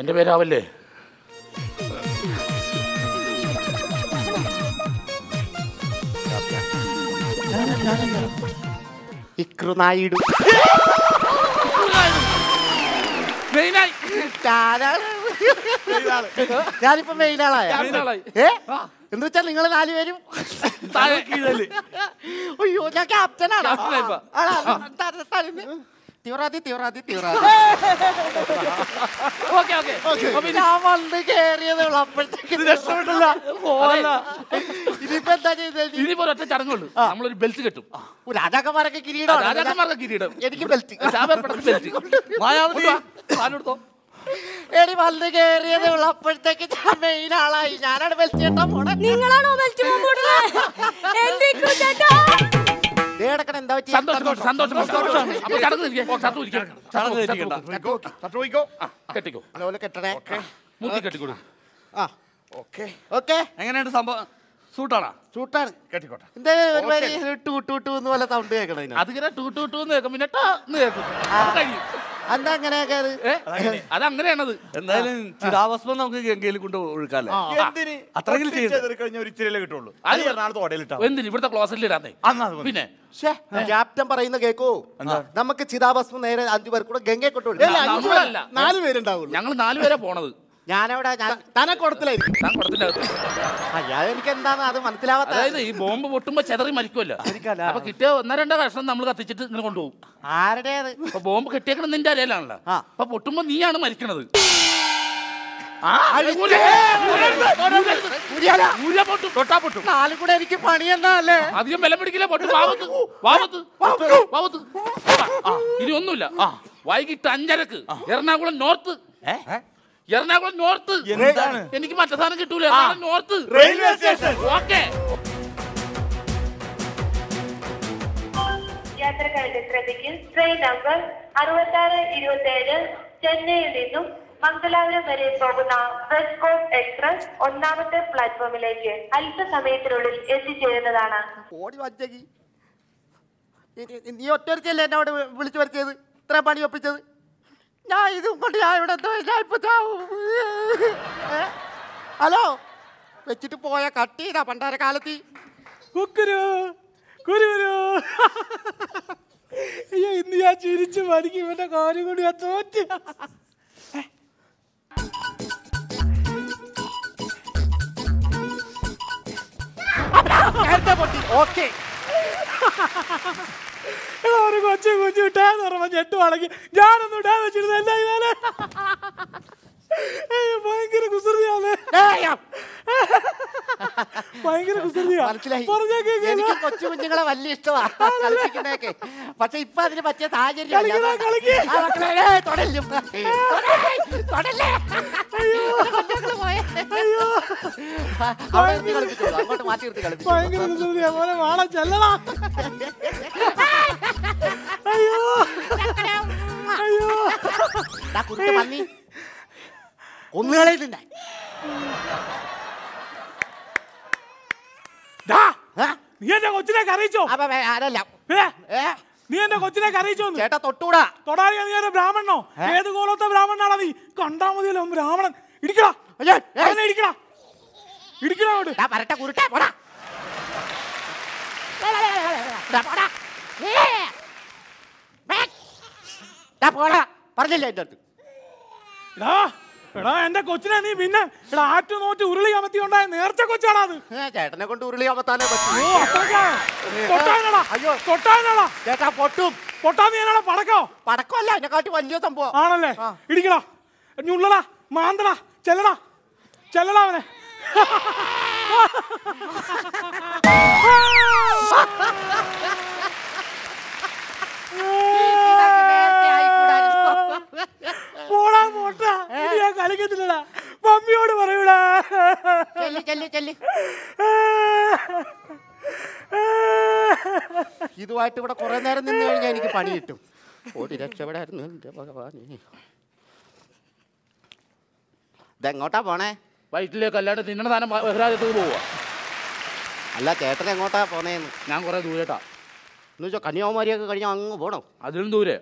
എന്റെ പേരാവല്ലേ? ഇക്രുനായിടും മെയിനായി. ഞാനിപ്പോ മെയിൻ ആളായ മെയിൻ ആളായി. ഏ എന്ന് വെച്ചാൽ നിങ്ങൾ നാലുപേരും അയ്യോ ഞാൻ ക്യാപ്റ്റനാണ്. തീവ്രാതി തീവ്രാതി തീവ്രാതി ഞാൻ വന്ന് കേറിയതേ ഉള്ളൂ അപ്പോഴത്തേക്ക് രക്ഷപ്പെട്ടില്ല. പോവല്ല ഇനിയിപ്പോ എന്താ ചെയ്തത് ഇനിയിപ്പോ ഒരൊറ്റ ചടങ്ങുള്ളൂ. നമ്മളൊരു ബെൽറ്റ് കെട്ടും. രാജാക്കന്മാരൊക്കെ കിരീടം കിരീടം. എനിക്ക് ബെൽറ്റ് മായാവതി എടുത്തോ എടി വന്ന് കേറിയതേ ഉള്ളപ്പോഴത്തേക്ക് ഞാൻ മെയിൻ ആളായി. ഞാനാണ് പോണേ നിങ്ങളാണോ എങ്ങനെയുണ്ട് സംഭവം? സൂട്ടാണാ? സൂട്ടാണ്. കെട്ടിക്കോട്ടെ. എന്താ ഒരുമാതിരി ടൂ ടൂ ടൂ എന്ന് പോലെ സൗണ്ട് കേൾക്കണ അതിങ്ങനെ ടൂ ടൂ ടൂ എന്ന് കേൾക്കും. പിന്നെ ടാ എന്ന് കേൾക്കും. എന്താ അങ്ങനെയൊക്കെ അത്? എന്തായാലും നമുക്ക് ഗംഗയിൽ കൊണ്ട് ഒഴുക്കാല്ലേ? എന്തിന് അത്രയെങ്കിലും ചെയ്യണ്ടേ? ഒരു ഇച്ചിരിയല്ലേ കിട്ടുള്ളൂ. അത് അത് എറണാകുളത്ത് ഓടയിലിട്ടാ എന്തിന്? ഇവിടുത്തെ ക്ലോസറ്റിൽ ഇടാന്നേ. പിന്നെ? ക്യാപ്റ്റൻ പറയുന്ന കേക്കോ? നമുക്ക് ചിതാഭസ്മം നേരെ അഞ്ചു പേർ കൂടെ ഗംഗയെ കൊണ്ടു അല്ല, അഞ്ച് നമ്മളല്ല. പേര്, നാല് പേരുണ്ടാവുള്ളൂ. ഞങ്ങൾ നാലുപേരെ പോണത്. ഞാനവിടെ തന്നെ എനിക്ക് എന്താണ് അത്. മനസ്സിലാവാത്ത അതായത് ഈ ബോംബ് പൊട്ടുമ്പോ ചെതറി മരിക്കുമല്ലോ അപ്പൊ കിട്ടിയ ഒന്നര രണ്ടോ കഷ്ണം നമ്മൾ കത്തിച്ചിട്ട് ഇങ്ങനെ കൊണ്ടുപോകും. ആരുടേത്? അപ്പൊ ബോംബ് കെട്ടിയേക്കണം നിന്റെ അരയിലാണല്ലോ. ആ. അപ്പൊ പൊട്ടുമ്പോ നീയാണ് മരിക്കണത്. നാലും കൂടെ എനിക്ക് അധികം വില പിടിക്കില്ല പൊട്ടും. വാവത്ത് വാവത്ത് വാവത്ത് ആ, ഇനി ഒന്നുമില്ല. ആ വൈകിട്ട് അഞ്ചരക്ക് എറണാകുളം നോർത്ത്. എറണാകുളം നോർത്ത്. എന്താണ്? എനിക്ക് മറ്റേ സാധനം കിട്ടൂല. Ernakulam north. Railway station. Okay. യാത്രക്കാരുടെ ശ്രദ്ധയ്ക്ക് ട്രെയിൻ നമ്പർ അറുപത്താറ് ഇരുപത്തേഴ് ചെന്നൈയിൽ നിന്നും മംഗലാപുരം വരെ പോകുന്ന വെസ്റ്റ് കോസ്റ്റ് എക്സ്പ്രസ് ഒന്നാമത്തെ പ്ലാറ്റ്ഫോമിലേക്ക് അല്പസമയത്തിനുള്ളിൽ എത്തിച്ചേരുന്നതാണ്. നീ ഒറ്റ എന്നെ അവിടെ വിളിച്ചു വരുത്തിയത് ഇത്ര പണി ഒപ്പിച്ചത്. ഞാൻ ഇതും കൊണ്ട് ഞാൻ ഇവിടെ ഹലോ? വെച്ചിട്ട് പോയ കട്ട് ചെയ്താ പണ്ടാര കാലത്ത്. അയ്യോ ഇന്ന് ഞാൻ ചിരിച്ചു മരിക്കും ഇവന്റെ കാര്യം കൂടി ഞാൻ തോറ്റ. നേരത്തെ പൊട്ടി. ഓക്കെ. ഒരു കൊച്ചു കുഞ്ഞു ഇട്ടാന്ന് പറഞ്ഞ ഞെട്ട് വളക്കി ഞാനൊന്നും ഇടാൻ വെച്ചിരുന്നു എന്താ ഇതാണ് ഭയങ്കര കുസൃതിയാണ്. ഭയങ്കര കുസൃതിയാണ് എനിക്ക് കൊച്ചു കുഞ്ഞുങ്ങളെ വലിയ ഇഷ്ടമാണ് കളിപ്പിക്കുന്നതൊക്കെ. പക്ഷെ ഇപ്പൊ അതിന് പറ്റിയ സാഹചര്യം ഭയങ്കര കുസൃതിയാ. പോലെ വാള ചെല്ലടാ. പന്നി ഒന്നുകളെ നിന്നെ നീ എന്റെ കൊച്ചിനെ കറിയിച്ചോ ആരല്ല നീ എന്റെ കൊച്ചിനെ കറിയിച്ചോ ചേട്ടാ തൊട്ടൂടാ തൊടാതെ നീ എന്റെ ബ്രാഹ്മണനോ ഏത് കോലത്തെ ബ്രാഹ്മണനാണ് നീ കണ്ടാ മതിയല്ലോ ബ്രാഹ്മണൻ. ഇടിക്കടാ ഇടിക്കടാ ഇടിക്കടാ അങ്ങോട്ട്. വരട്ടെ കുരുട്ടെ പോടാ. പോടാ. പോടാ. പറഞ്ഞില്ലേ എന്റെ അടുത്ത് എടാ എടാ എന്റെ കൊച്ചിനെ നീ പിന്നെ എടാ ആറ്റു നോറ്റ് ഉരുളി കമത്തി ഉണ്ടായ നേർച്ച കൊച്ചാണ് അത്. ചേട്ടനെ കൊണ്ട് ഉരുളി അമത്താനേ ഓ അയ്യോ. തൊട്ടാനടാ. ചേട്ടാ പൊട്ടും. പൊട്ടാ നീ എന്നാടാ പടക്കോ? പടക്കമല്ല എന്നെക്കാട്ടി വലിയ സംഭവം. ആണല്ലേ? ഇടിക്കടാ ഞുള്ളടാ മാന്തടാ ചെല്ലടാ ചെല്ലടാ അവനെ. പോടാ പോട്ടാ ഇനി ഞാൻ കളിക്കത്തില്ലടാ മമ്മിയോട് പറയൂടാ. ചെല്ലി ചെല്ലി ചെല്ലി. ഇതുമായിട്ട് ഇവിടെ കുറെ നേരം നിന്ന് കഴിഞ്ഞാൽ എനിക്ക് പണി കിട്ടും. ഓടി രക്ഷപ്പെടായിരുന്നു എന്റെ ഭഗവാനെ. ഇതെങ്ങോട്ടാ പോണേ? വയറ്റിലേക്ക് അല്ലാണ്ട് തിന്നണ താനം ബഹിരാജ്യത്തേക്ക് പോവുക അല്ല ചേട്ടൻ എങ്ങോട്ടാ പോണേന്ന്? ഞാൻ കുറെ ദൂരട്ടാ. എന്ന് വെച്ചാൽ കന്യാകുമാരിയൊക്കെ കഴിഞ്ഞാൽ അങ്ങ് പോണോ? അതിലും ദൂരെ.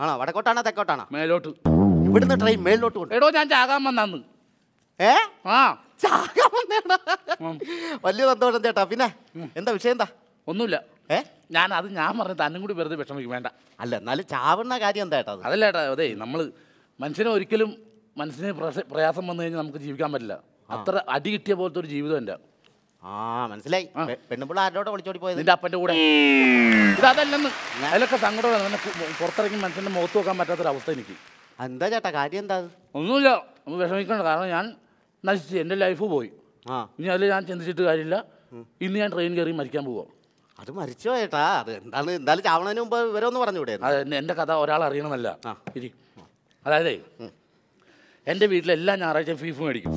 ആണോ? വടക്കോട്ടാണോ തെക്കോട്ടാണോ? മേലോട്ട്. ഇവിടുന്ന് ട്രെയിൻ മേലോട്ട് കൊണ്ട്. എടോ ഞാൻ ചാകാൻ വന്നു ഏ? ആ. ചാകാൻ വന്നേടാ. വലിയ സന്തോഷം ചേട്ടാ. പിന്നെ എന്താ വിഷയം എന്താ? ഒന്നുമില്ല. ഏ? ഞാൻ അത് ഞാൻ പറഞ്ഞു തന്നും കൂടി വെറുതെ വിഷമിക്കും. വേണ്ട. അല്ല എന്നാലും ചാവുന്ന കാര്യം എന്താ ചേട്ടാ അത്? അതല്ല ഏട്ടാ അതെ നമ്മൾ മനുഷ്യനെ ഒരിക്കലും മനസ്സിന് പ്രയാസം വന്നു കഴിഞ്ഞാൽ നമുക്ക് ജീവിക്കാൻ പറ്റില്ല. അത്ര അടി കിട്ടിയ പോലത്തെ ഒരു ജീവിതം എന്റെ ആ മനസ്സിലായി. പെ- പെണ്ണുമ്പിള്ള ആരോടെ വിളിച്ചോടി പോയത്? നിന്റെ അപ്പന്റെ കൂടെ. ഇതല്ലെന്ന് അതിലൊക്കെ സങ്കടമാണ് കു- പുറത്തിറങ്ങി മനുഷ്യന്റെ മുഖത്ത് നോക്കാൻ പറ്റാത്തൊരവസ്ഥ എനിക്ക്. എന്താ ചേട്ടാ? കാര്യം എന്താ ഒന്നുമില്ല. നമ്മൾ വിഷമിക്കണ്ട. കാരണം ഞാൻ നശിച്ച്. എന്റെ ലൈഫ് പോയി. ആ. ഇനി അതിൽ ഞാൻ ചിന്തിച്ചിട്ട് കാര്യമില്ല. ഇന്ന് ഞാൻ ട്രെയിൻ കയറി മരിക്കാൻ പോവാം. അത് മരിച്ചോ ചേട്ടാ? അത് എന്താണ്? എന്തായാലും ചാവണതിന് മുമ്പ് വിവരമൊന്നും പറഞ്ഞുകൂടെ അത് എന്റെ കഥ ഒരാൾ അറിയണമെന്നല്ല ഇരി. അതായത് എന്റെ വീട്ടിലെല്ലാം ഞായറാഴ്ച ഫീഫ് മേടിക്കും.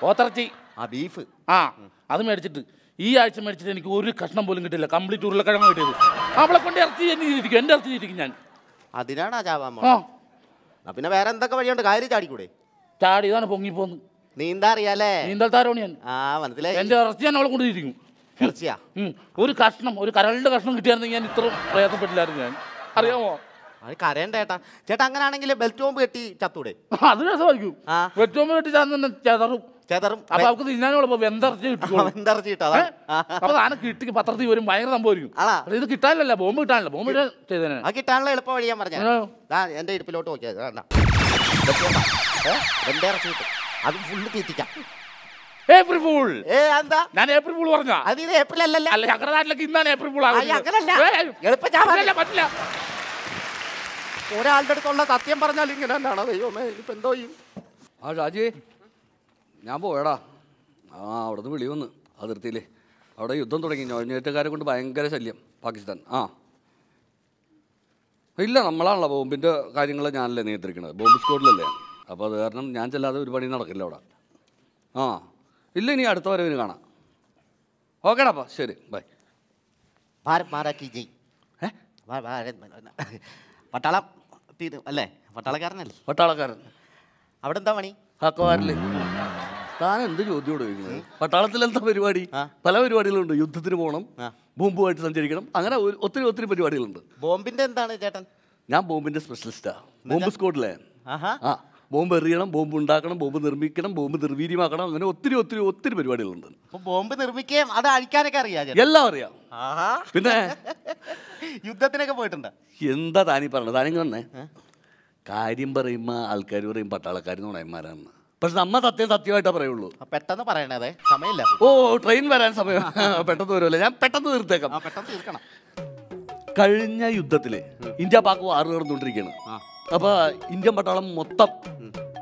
പോത്തിറച്ചി. ആ ബീഫ്. ആ അത് മേടിച്ചിട്ട്. ഈ ആഴ്ച മേടിച്ചിട്ട് എനിക്ക് ഒരു കഷ്ണം പോലും കിട്ടില്ല. കംപ്ലീറ്റ് ഉരുളക്കിഴങ്ങ് കിട്ടിയത്. അവളെ കൊണ്ട് ഇറച്ചി ഇരിക്കും എന്റെ ഇറച്ചി ഇരിക്കും ഞാൻ. അതിനാണ് ആ പിന്നെ വേറെ എന്തൊക്കെ വഴിയുണ്ട്? കാര്യം ചാടിക്കൂടെ? ചാടി ഇതാണ് പൊങ്ങിപ്പോന്ന് നീന്താ അറിയാലേ നീന്തൽ ഞാൻ ആ മനസ്സിലായി. എന്റെ ഇറച്ചി ഞാൻ അവളെ കൊണ്ടിരിക്കും ഇറച്ചിയാ? ഒരു കഷ്ണം ഒരു കരളിന്റെ കഷ്ണം കിട്ടിയായിരുന്നെങ്കിൽ ഞാൻ ഇത്ര പ്രയാസപ്പെട്ടില്ലായിരുന്നു ഞാൻ. അറിയാമോ? അത് കരയണ്ട ചേട്ടാ. ചേട്ടാ അങ്ങനെ ആണെങ്കിൽ ബെൽറ്റ് ബോംബ് കെട്ടി ചത്തൂടെ? അത് രസമായിരിക്കും. ബോംബ് കെട്ടി ചാന്ന് ചെതറും. ചെതറും. അപ്പൊ അവർക്ക് തിന്നാനുള്ള വെന്തറച്ചി കിട്ടും വെന്തറച്ചി കിട്ടും, അതാ. അപ്പൊ സാധനം കിട്ടി പത്രത്തിൽ വരും ഭയങ്കര സംഭവമായിരിക്കും. ഇത് കിട്ടാനില്ല ബോംബ് കിട്ടാനില്ല. ബോംബ് ഇടാൻ ചെയ്തേനെ. ആ കിട്ടാനുള്ള എളുപ്പ വഴി ഞാൻ പറഞ്ഞു എന്റെ ഇടുപ്പിലോട്ട് നോക്കിയത് വേണ്ട എന്റെ ഇറച്ചി കിട്ടും. അത് ഫുള്ള് തീറ്റിക്കാം. ഏപ്രിൽ ഫൂൾ ഏ എന്താ ഞാൻ ഏപ്രിൽ ഫൂൾ പറഞ്ഞ അത് ഇത് ഏപ്രിൽ അല്ലല്ലോ. അല്ല ഞങ്ങളുടെ നാട്ടിലൊക്കെ ഇന്നാണ് ഏപ്രിൽ ഫൂൾ അങ്ങനെ പറ്റില്ല. ഒരാളുടെ അടുത്തുള്ള സത്യം പറഞ്ഞാൽ ഇങ്ങനെ തന്നെയാണ് ദൈവമേ? ഇപ്പൊ എന്തോ ചെയ്യും? ആ ഷാജി. ഞാൻ പോയടാ. ആ അവിടെ നിന്ന് വിളി വന്ന്. അതിർത്തിയില്ലേ അവിടെ യുദ്ധം തുടങ്ങി. ഞൊഴിഞ്ഞേറ്റക്കാരെ കൊണ്ട് ഭയങ്കര ശല്യം. പാകിസ്ഥാൻ. ആ. ഇല്ല നമ്മളാണല്ലോ ബോംബിന്റെ കാര്യങ്ങൾ ഞാനല്ലേ നിയന്ത്രിക്കണത്. ബോംബ് സ്ക്വാഡിലല്ലേ അപ്പോൾ അത് കാരണം ഞാൻ ചെല്ലാതെ ഒരു പണി നടക്കില്ല അവിടെ. ആ. ഇല്ല ഇനി അടുത്ത വരവിന് കാണാം. ഓക്കേടാ ശരി. ബൈ. ഭാരത് കി ജയ്. ഭാരത് പട്ടാളം. തീരും അല്ലേ? പട്ടാളക്കാരനല്ലേ? പട്ടാളക്കാരൻ. അവിടെ എന്താ പണി? ഹക്കവാരിൽ താൻ എന്ത് ചോദ്യോട് ചോദിക്കുന്നത്? പട്ടാളത്തിൽ എന്താ പരിപാടി? പല പരിപാടികളുണ്ട്. യുദ്ധത്തിന് പോകണം ബോംബുമായിട്ട് സഞ്ചരിക്കണം. അങ്ങനെ ഒത്തിരി ഒത്തിരി പരിപാടികളുണ്ട്. ബോംബിന്റെ എന്താണ് ചേട്ടൻ? ഞാൻ ബോംബിന്റെ സ്പെഷ്യലിസ്റ്റാ ബോംബ് സ്കോട്ടിലെ ആഹാ. ആ. ബോംബ് എറിയണം ബോംബ് ഉണ്ടാക്കണം ബോംബ് നിർമ്മിക്കണം ബോംബ് നിർവീര്യമാക്കണം അങ്ങനെ ഒത്തിരി ഒത്തിരി ഒത്തിരി പരിപാടികളുണ്ട്. ബോംബ് നിർമ്മിക്കുകയും അത് അഴിക്കാനൊക്കെ അറിയാം എല്ലാം അറിയാം. പിന്നെ? യുദ്ധത്തിനൊക്കെ പോയിട്ടുണ്ട്. എന്താ താനി പറഞ്ഞത്? താനിങ്ങ വന്നേ. കാര്യം പറയുമ്പോൾ ആൾക്കാർ പറയും പട്ടാളക്കാർ നുണയന്മാരാണ് പക്ഷെ നമ്മ സത്യം സത്യമായിട്ടേ പറയുള്ളൂ. പെട്ടെന്ന് പറയണതേ സമയമില്ല. ഓ ട്രെയിൻ വരാൻ സമയം. പെട്ടെന്ന് വരുമല്ലോ? ഞാൻ പെട്ടെന്ന് തീർത്തേക്കാം. പെട്ടെന്ന് തീർക്കണം. കഴിഞ്ഞ യുദ്ധത്തിൽ ഇന്ത്യ പാക് വാർ നടന്നുകൊണ്ടിരിക്കുകയാണ് അപ്പൊ ഇന്ത്യൻ പട്ടാളം മൊത്തം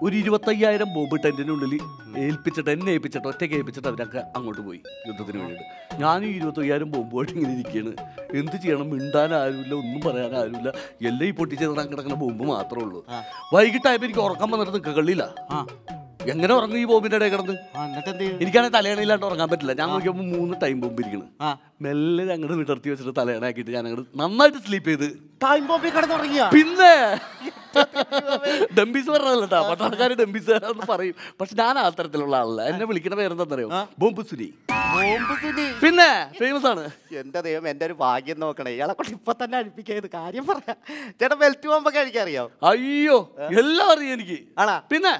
ഒരു ഇരുപത്തയ്യായിരം ബോംബ് ടെന്റിനുള്ളിൽ ഏൽപ്പിച്ചിട്ട് എന്നെ ഏൽപ്പിച്ചിട്ട് ഒറ്റയ്ക്ക് ഏൽപ്പിച്ചിട്ട് അവരൊക്കെ അങ്ങോട്ട് പോയി യുദ്ധത്തിന് വേണ്ടിയിട്ട്. ഞാനും ഇരുപത്തയ്യായിരം ബോംബുമായിട്ട് ഇങ്ങനെ ഇരിക്കുകയാണ് എന്ത് ചെയ്യണം? മിണ്ടാൻ ആരുമില്ല ഒന്നും പറയാൻ ആരുമില്ല. എല്ലാം ഈ പൊട്ടിച്ചേർന്നാൻ കിടക്കുന്ന ബോംബ് മാത്രമേ ഉള്ളൂ. വൈകിട്ടായപ്പോൾ എനിക്ക് ഉറക്കം വന്നിട്ട് നിൽക്കുക കള്ളിയില്ല. എങ്ങനെ ഉറങ്ങും ഈ ബോംബിന്റെ ഇടയിൽ കിടന്ന്? എനിക്കാണെങ്കിൽ തലയണയിലാണ്ട് ഉറങ്ങാൻ പറ്റില്ല. ഞാൻ നോക്കിയപ്പോൾ മൂന്ന് ടൈം ബോംബ് ഇരിക്കണം. മെല്ലെ ഞങ്ങളുടെ വിടർത്തി വെച്ചിട്ട് തലയണയാക്കിയിട്ട് ഞാൻ അങ്ങോട്ട് നന്നായിട്ട് സ്ലീപ്പ് ചെയ്ത് ടൈം ബോംബിൽ കിടന്നുറങ്ങിയ? പിന്നെ (laughs) ഡംബീസ് പറഞ്ഞതല്ല പട്ടാളക്കാർ ഡംബീസ് എന്ന് പറയും. പക്ഷെ ഞാൻ ആ തരത്തിലുള്ള ആളല്ല. എന്നെ വിളിക്കണ പേരെന്താണെന്നറിയോ ബോംബ് സുനി പിന്നെ ഫേമസ് ആണ്. എന്റെ ദൈവം എന്റെ ഒരു ഭാഗ്യം നോക്കണേ. ഇയാളെ കൊണ്ട് ഇപ്പൊ തന്നെ അടുപ്പിക്കുന്നത് കാര്യം പറയാ. ചേട്ടാ ബെൽറ്റ് പോകുമ്പോ കഴിക്കറിയോ അയ്യോ എല്ലാം അറിയാം എനിക്ക്. ആണാ? പിന്നെ?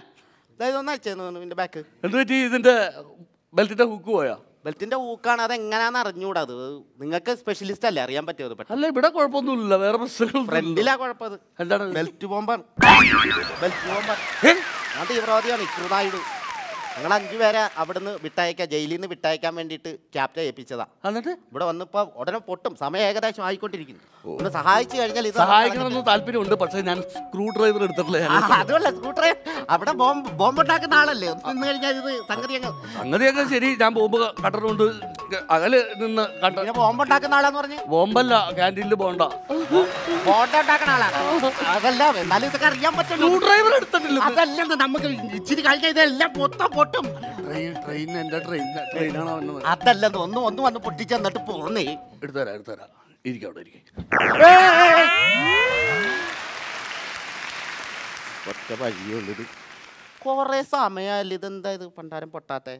ഒന്ന് അയച്ചേന്നു നിന്റെ ബാക്ക് എന്ത് പറ്റി? ഇതിന്റെ ബെൽറ്റിന്റെ ഹുക്ക് പോയാ? ബെൽറ്റിന്റെ ഊക്കാണ് അത് എങ്ങനെയാന്ന് അറിഞ്ഞൂടാ അത്. നിങ്ങൾക്ക് സ്പെഷ്യലിസ്റ്റ് അല്ലേ? അറിയാൻ പറ്റിയത് അല്ല ഇവിടെ കുഴപ്പമൊന്നുമില്ല. വേറെ പ്രശ്നങ്ങൾ ഫ്രണ്ടിലാ കുഴപ്പം. അത് എന്താണ് ബെൽറ്റ് ബോംബാണ് ബെൽറ്റ് ബോംബാണ് ഞാൻ തീവ്രവാദിയാണ് ഇക്രുതായിട് ഞങ്ങൾ അഞ്ചു പേരെ അവിടുന്ന് വിട്ടയക്കാൻ ജയിലിൽ നിന്ന് വിട്ടയക്കാൻ വേണ്ടിയിട്ട് ക്യാപ്റ്റൻ ഏൽപ്പിച്ചതാ. എന്നിട്ട്? ഇവിടെ വന്നിപ്പോ ഉടനെ പൊട്ടും. സമയം ഏകദേശം ആയിക്കൊണ്ടിരിക്കുന്നു. ഒന്ന് സഹായിച്ചു കഴിഞ്ഞാൽ ഇത് സഹായിക്കണമെന്ന് താല്പര്യമുണ്ട്. പക്ഷേ ഞാൻ സ്ക്രൂ ഡ്രൈവർ എടുത്തിട്ടില്ല. അതുമല്ല സ്ക്രൂ ഡ്രൈവർ അവിടെ ബോംബ് ബോംബ് ഉണ്ടാക്കുന്ന ആളല്ലേ നിന്ന് കഴിഞ്ഞാൽ ഇത് സംഗതി സംഗതിയൊക്കെ ശരി. ഞാൻ ബോംബ് കട്ടറുകൊണ്ട് അകൽ നിന്ന് കണ്ട പിന്നെ ബോംബ് ഉണ്ടാക്കുന്ന ആളാന്ന് പറഞ്ഞു? ബോംബല്ല ക്യാന്റീനിൽ പോണ്ട. ബോണ്ട ഉണ്ടാക്കുന്ന ആളാണ് അതല്ല എന്നാലും ഇതൊക്കെ അറിയാൻ പറ്റുള്ളൂ. ഡ്രൈവർ എടുത്തിട്ടില്ല. അതല്ല നമുക്ക് ഇച്ചിരി കഴിഞ്ഞാൽ ഇതെല്ലാം മൊത്തം പൊട്ടും ട്രെയിൻ ട്രെയിൻ എന്റെ ട്രെയിൻ ട്രെയിനാണ് വന്നത്. അതല്ലെന്ന് ഒന്ന് ഒന്ന് വന്ന് പൊട്ടിച്ച് എന്നിട്ട് പോന്നേ. എടുത്തുതരാം എടുത്തുതരാം ഇരിക്കും അവിടെ ഇരിക്കും. ഒറ്റ വഴിയുള്ളത് കൊറേ സമയമല്ല ഇതെന്താ ഇത് പണ്ടാരം പൊട്ടാത്തെ?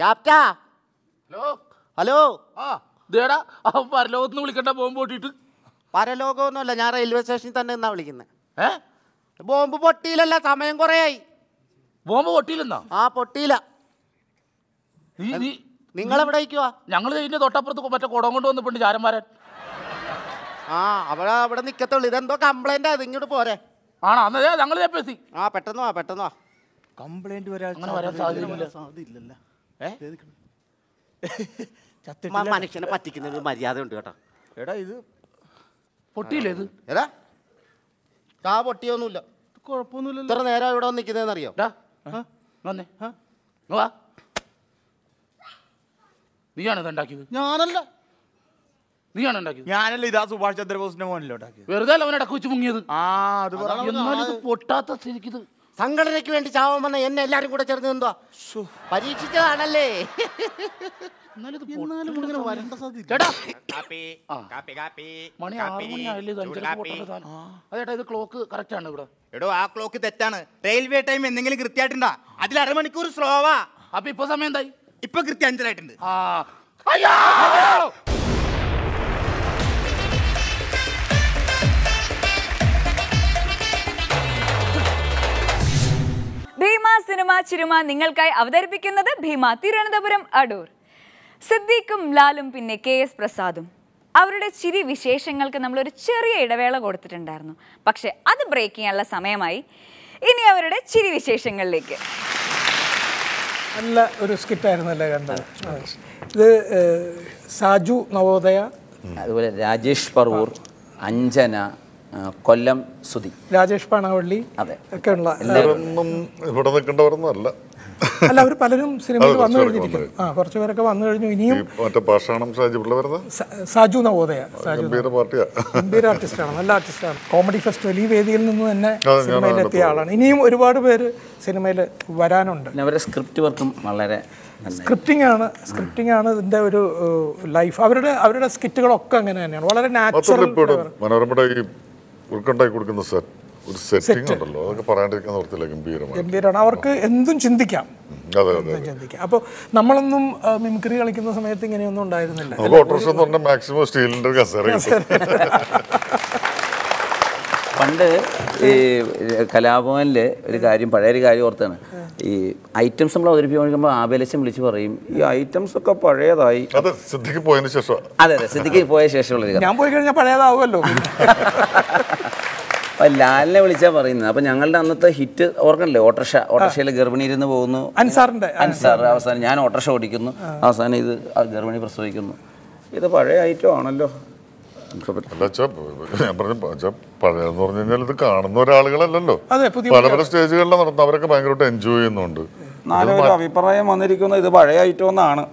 ക്യാപ്റ്റാ ഹലോ? ഹലോ? ആ ദേടാ അവൻ പരലോകത്ത് വിളിക്കണ്ട ബോംബ് പൊട്ടിട്ട് പരലോകമൊന്നുമല്ല ഞാൻ റെയിൽവേ സ്റ്റേഷനിൽ തന്നെ എന്നാ വിളിക്കുന്നത് ഏ? ബോംബ് പൊട്ടിയില്ലല്ല സമയം കുറേ ആയി ബോംബ് പൊട്ടിയില്ലെന്നാ? ആ പൊട്ടിയില്ല. നീ എവിടെ ഞങ്ങൾ ഇതിന്റെ തൊട്ടപ്പുറത്ത് മറ്റേ കുടം കൊണ്ട് വന്നിട്ടുണ്ട് ചാരന്മാരൻ. ആ അവിടെ അവിടെ നിക്കത്തുള്ളൂ. ഇതെന്തോ കംപ്ലൈന്റ് അത് ഇങ്ങോട്ട് പോരെ. ആണോ? അന്നേ ഞങ്ങൾ എത്തി ആ പെട്ടെന്ന് വാ പെട്ടെന്ന് വാ. കംപ്ലൈന്റ് വരാൻ. സാധ്യതയില്ലല്ലോ. മനുഷ്യനെ പറ്റിക്കുന്നത് മര്യാദ ഉണ്ട് കേട്ടോ. എടാ ഇത് പൊട്ടിയില്ലേ ഇത്? ഏതാ കാ പൊട്ടിയൊന്നുമില്ല. കുഴപ്പമൊന്നുമില്ല ഇത്ര നേരം ഇവിടെ വന്നിരിക്കുന്നതെന്നറിയോ വന്നേ വാ. നീയാണ് ഇത് ഉണ്ടാക്കിയത്? ഞാനല്ല. നീയാണ് ഉണ്ടാക്കിയത്? ഞാനല്ല ഇതാ സുഭാഷ് ചന്ദ്രബോസിന്റെ മോനല്ലോ ഉണ്ടാക്കിയത്. വെറുതെ അല്ല അവൻ ഇടയ്ക്ക് വെച്ച് മുങ്ങിയത്. ആ അത് എന്നാലും പൊട്ടാത്ത സ്ഥിതിക്കിത് സംഘടനയ്ക്ക് വേണ്ടി ചാവാൻ വന്ന എന്നെ എല്ലാരും കൂടെ ചേർന്ന് എന്തോ പരീക്ഷിച്ചതാണല്ലേ? മണി ആറ് ഇത് അഞ്ചരക്ക് പൊട്ടേണ്ട സാധനം. അതേട്ടാ ഇത് ക്ലോക്ക് കറക്റ്റ് ആണ് ഇവിടെ. എടോ ആ ക്ലോക്ക് തെറ്റാണ്. റെയിൽവേ ടൈം എന്തെങ്കിലും കൃത്യമായിട്ടുണ്ടാ? അതിൽ അരമണിക്കൂർ സ്ലോവാ. അപ്പൊ ഇപ്പൊ സമയം എന്തായി? ഇപ്പൊ കൃത്യം അഞ്ചലായിട്ടുണ്ട് ആ. അയ്യോ! ഭീമ സിനിമ ചിരുമ നിങ്ങൾക്കായി അവതരിപ്പിക്കുന്നത് ഭീമ തിരുവനന്തപുരം അടൂർ. സിദ്ദീഖും ലാലും പിന്നെ കെ എസ് പ്രസാദും. അവരുടെ ചിരി വിശേഷങ്ങൾക്ക് നമ്മളൊരു ചെറിയ ഇടവേള കൊടുത്തിട്ടുണ്ടായിരുന്നു. പക്ഷെ അത് ബ്രേക്ക് ചെയ്യാനുള്ള സമയമായി. ഇനി അവരുടെ ചിരി വിശേഷങ്ങളിലേക്ക്. നല്ല ഒരു സ്കിറ്റായിരുന്നല്ലേ കണ്ടത്. ഇത് സാജു നവോദയ. അതുപോലെ രാജേഷ് പറവൂർ അഞ്ജന കൊല്ലം സുധി. രാജേഷ് പാണാവള്ളി അതെ. ഒക്കെ ഉള്ള ഇവിടെ നിൽക്കേണ്ടവരൊന്നും അല്ല. അല്ല അവർ പലരും സിനിമയിൽ വന്നു കഴിഞ്ഞിരിക്കും. ആ കുറച്ച് പേരൊക്കെ വന്നു കഴിഞ്ഞു. ഈ ഇനിയും സാജു നവോദയ സാജു ഗംഭീര ആർട്ടിസ്റ്റാണ് നല്ല ആർട്ടിസ്റ്റാണ്. കോമഡി ഫെസ്റ്റിവൽ ഈ വേദിയിൽ നിന്ന് തന്നെ സിനിമയിൽ എത്തിയ സിനിമയിലെത്തിയ ആളാണ്. ഇനിയും ഒരുപാട് പേര് സിനിമയിൽ വരാനുണ്ട്. അവരുടെ സ്ക്രിപ്റ്റ് വർക്കും വളരെ സ്ക്രിപ്റ്റിംഗ് ആണ് സ്ക്രിപ്റ്റിംഗ് ആണ് ഇതിന്റെ ഒരു ലൈഫ്. അവരുടെ അവരുടെ സ്കിറ്റുകളൊക്കെ അങ്ങനെ തന്നെയാണ്. വളരെ നാച്ചുറൽ മനോരമയുടെ ഈ ഉൾക്കുണ്ടാക്കി കൊടുക്കുന്ന സെറ്റ് ഒരു സെറ്റിംഗ് ഉണ്ടല്ലോ. അതൊക്കെ പറയാണ്ടിരിക്കാൻ ഓർത്തില്ല ഗംഭീരമാണ് ഗംഭീരമാണ് അവർക്ക് എന്തും ചിന്തിക്കാം. ചിന്തിക്കാം. അപ്പോൾ നമ്മളൊന്നും മിമിക്രി കളിക്കുന്ന സമയത്ത് ഇങ്ങനെയൊന്നും ഉണ്ടായിരുന്നില്ല. നമുക്ക് ഓട്ടോറിക്ഷ എന്ന് പറഞ്ഞാൽ മാക്സിമം സ്റ്റീലിന്റെ കസേര പണ്ട് ഈ കലാഭവനിൽ ഒരു കാര്യം പഴയ ഒരു കാര്യം ഓർത്താണ്. ഈ ഐറ്റംസ് നമ്മൾ അവതരിപ്പിക്കുമ്പോൾ ആബേലശം വിളിച്ച് പറയും ഈ ഐറ്റംസ് ഒക്കെ പഴയതായി. അത് സിദ്ധിക്ക് പോയതിന് ശേഷം അതെ അതെ സിദ്ധിക്ക് പോയ ശേഷമുള്ള ഞാൻ പോയി കഴിഞ്ഞാൽ പഴയതാവുമല്ലോ. (laughs) അപ്പൊ ലാലിനെ വിളിച്ചാ പറയുന്നത്. അപ്പൊ ഞങ്ങളുടെ അന്നത്തെ ഹിറ്റ് ഓർക്കണല്ലേ? ഓട്ടർഷ ഓട്ടർഷയിൽ ഗർഭിണി ഇരുന്ന് പോകുന്നു. അൻസാറിന്റെ അൻസാർ അവസാനം ഞാൻ ഓട്ടർഷ ഓടിക്കുന്നു. അവസാനം ഇത് ഗർഭിണി പ്രസവിക്കുന്നു. ഇത് പഴയ ഐറ്റം ആണല്ലോ. പറഞ്ഞു കഴിഞ്ഞാൽ ഇത് കാണുന്ന ഒരാളുകളല്ലല്ലോ. പല പല അവരൊക്കെ ഭയങ്കരമായിട്ട് എൻജോയ് ചെയ്യുന്നുണ്ട്. അഭിപ്രായം വന്നിരിക്കുന്നത് ഇത് പഴയ ഐറ്റം എന്നാണ്.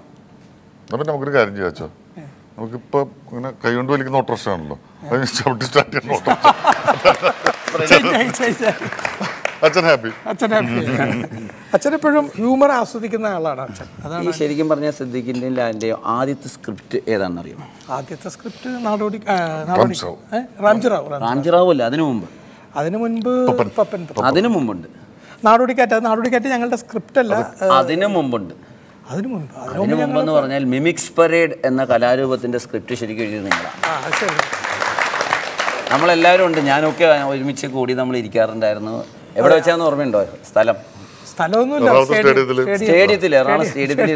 എന്നാ നമുക്കൊരു കാര്യം ചെയ്യാം അച്ഛാ. നമുക്കിപ്പോ ഇങ്ങനെ കൈകൊണ്ട് വലിക്കുന്ന ഓട്ടോറിക്ഷ ആണല്ലോ ചവിട്ടി സ്റ്റാർട്ട് ചെയ്യുന്ന ഓട്ടോറിക്ഷ. (laughs) അച്ഛൻ ഹാപ്പി അച്ഛൻ ഹാപ്പി. (laughs) അച്ഛൻ എപ്പോഴും ഹ്യൂമർ ആസ്വദിക്കുന്ന ആളാണ് അച്ഛൻ. അതാണ് ശരിക്കും പറഞ്ഞാൽ ശ്രദ്ധിക്കുന്നില്ല എന്റെ ആദ്യത്തെ സ്ക്രിപ്റ്റ് ഏതാണെന്ന് അറിയുമോ ആദ്യത്തെ സ്ക്രിപ്റ്റ് നാടോടി റാംജിറാവു. റാംജിറാവു അല്ല? അതിനു മുമ്പ്. അതിനു മുൻപ് പപ്പൻ. അതിനു മുമ്പുണ്ട്. നാടോടിക്കാറ്റ് അത് നാടോടിക്കാറ്റ് ഞങ്ങളുടെ സ്ക്രിപ്റ്റ് അല്ല. അതിനു മുമ്പുണ്ട്. അതിനു മുൻപ്. അതിനു അതിനു മുമ്പ് എന്ന് പറഞ്ഞാൽ മിമിക്സ് പരേഡ് എന്ന കലാരൂപത്തിന്റെ സ്ക്രിപ്റ്റ് ശരിക്കും നിങ്ങളാണ് ശരി. നമ്മളെല്ലാവരും ഉണ്ട്. ഞാനൊക്കെ ഒരുമിച്ച് കൂടി നമ്മൾ ഇരിക്കാറുണ്ടായിരുന്നു. എവിടെ വെച്ചാന്ന് ഓർമ്മയുണ്ടോ? സ്ഥലം. സ്റ്റേഡിയത്തിൽ എറണാകുളം സ്റ്റേഡിയത്തിന്റെ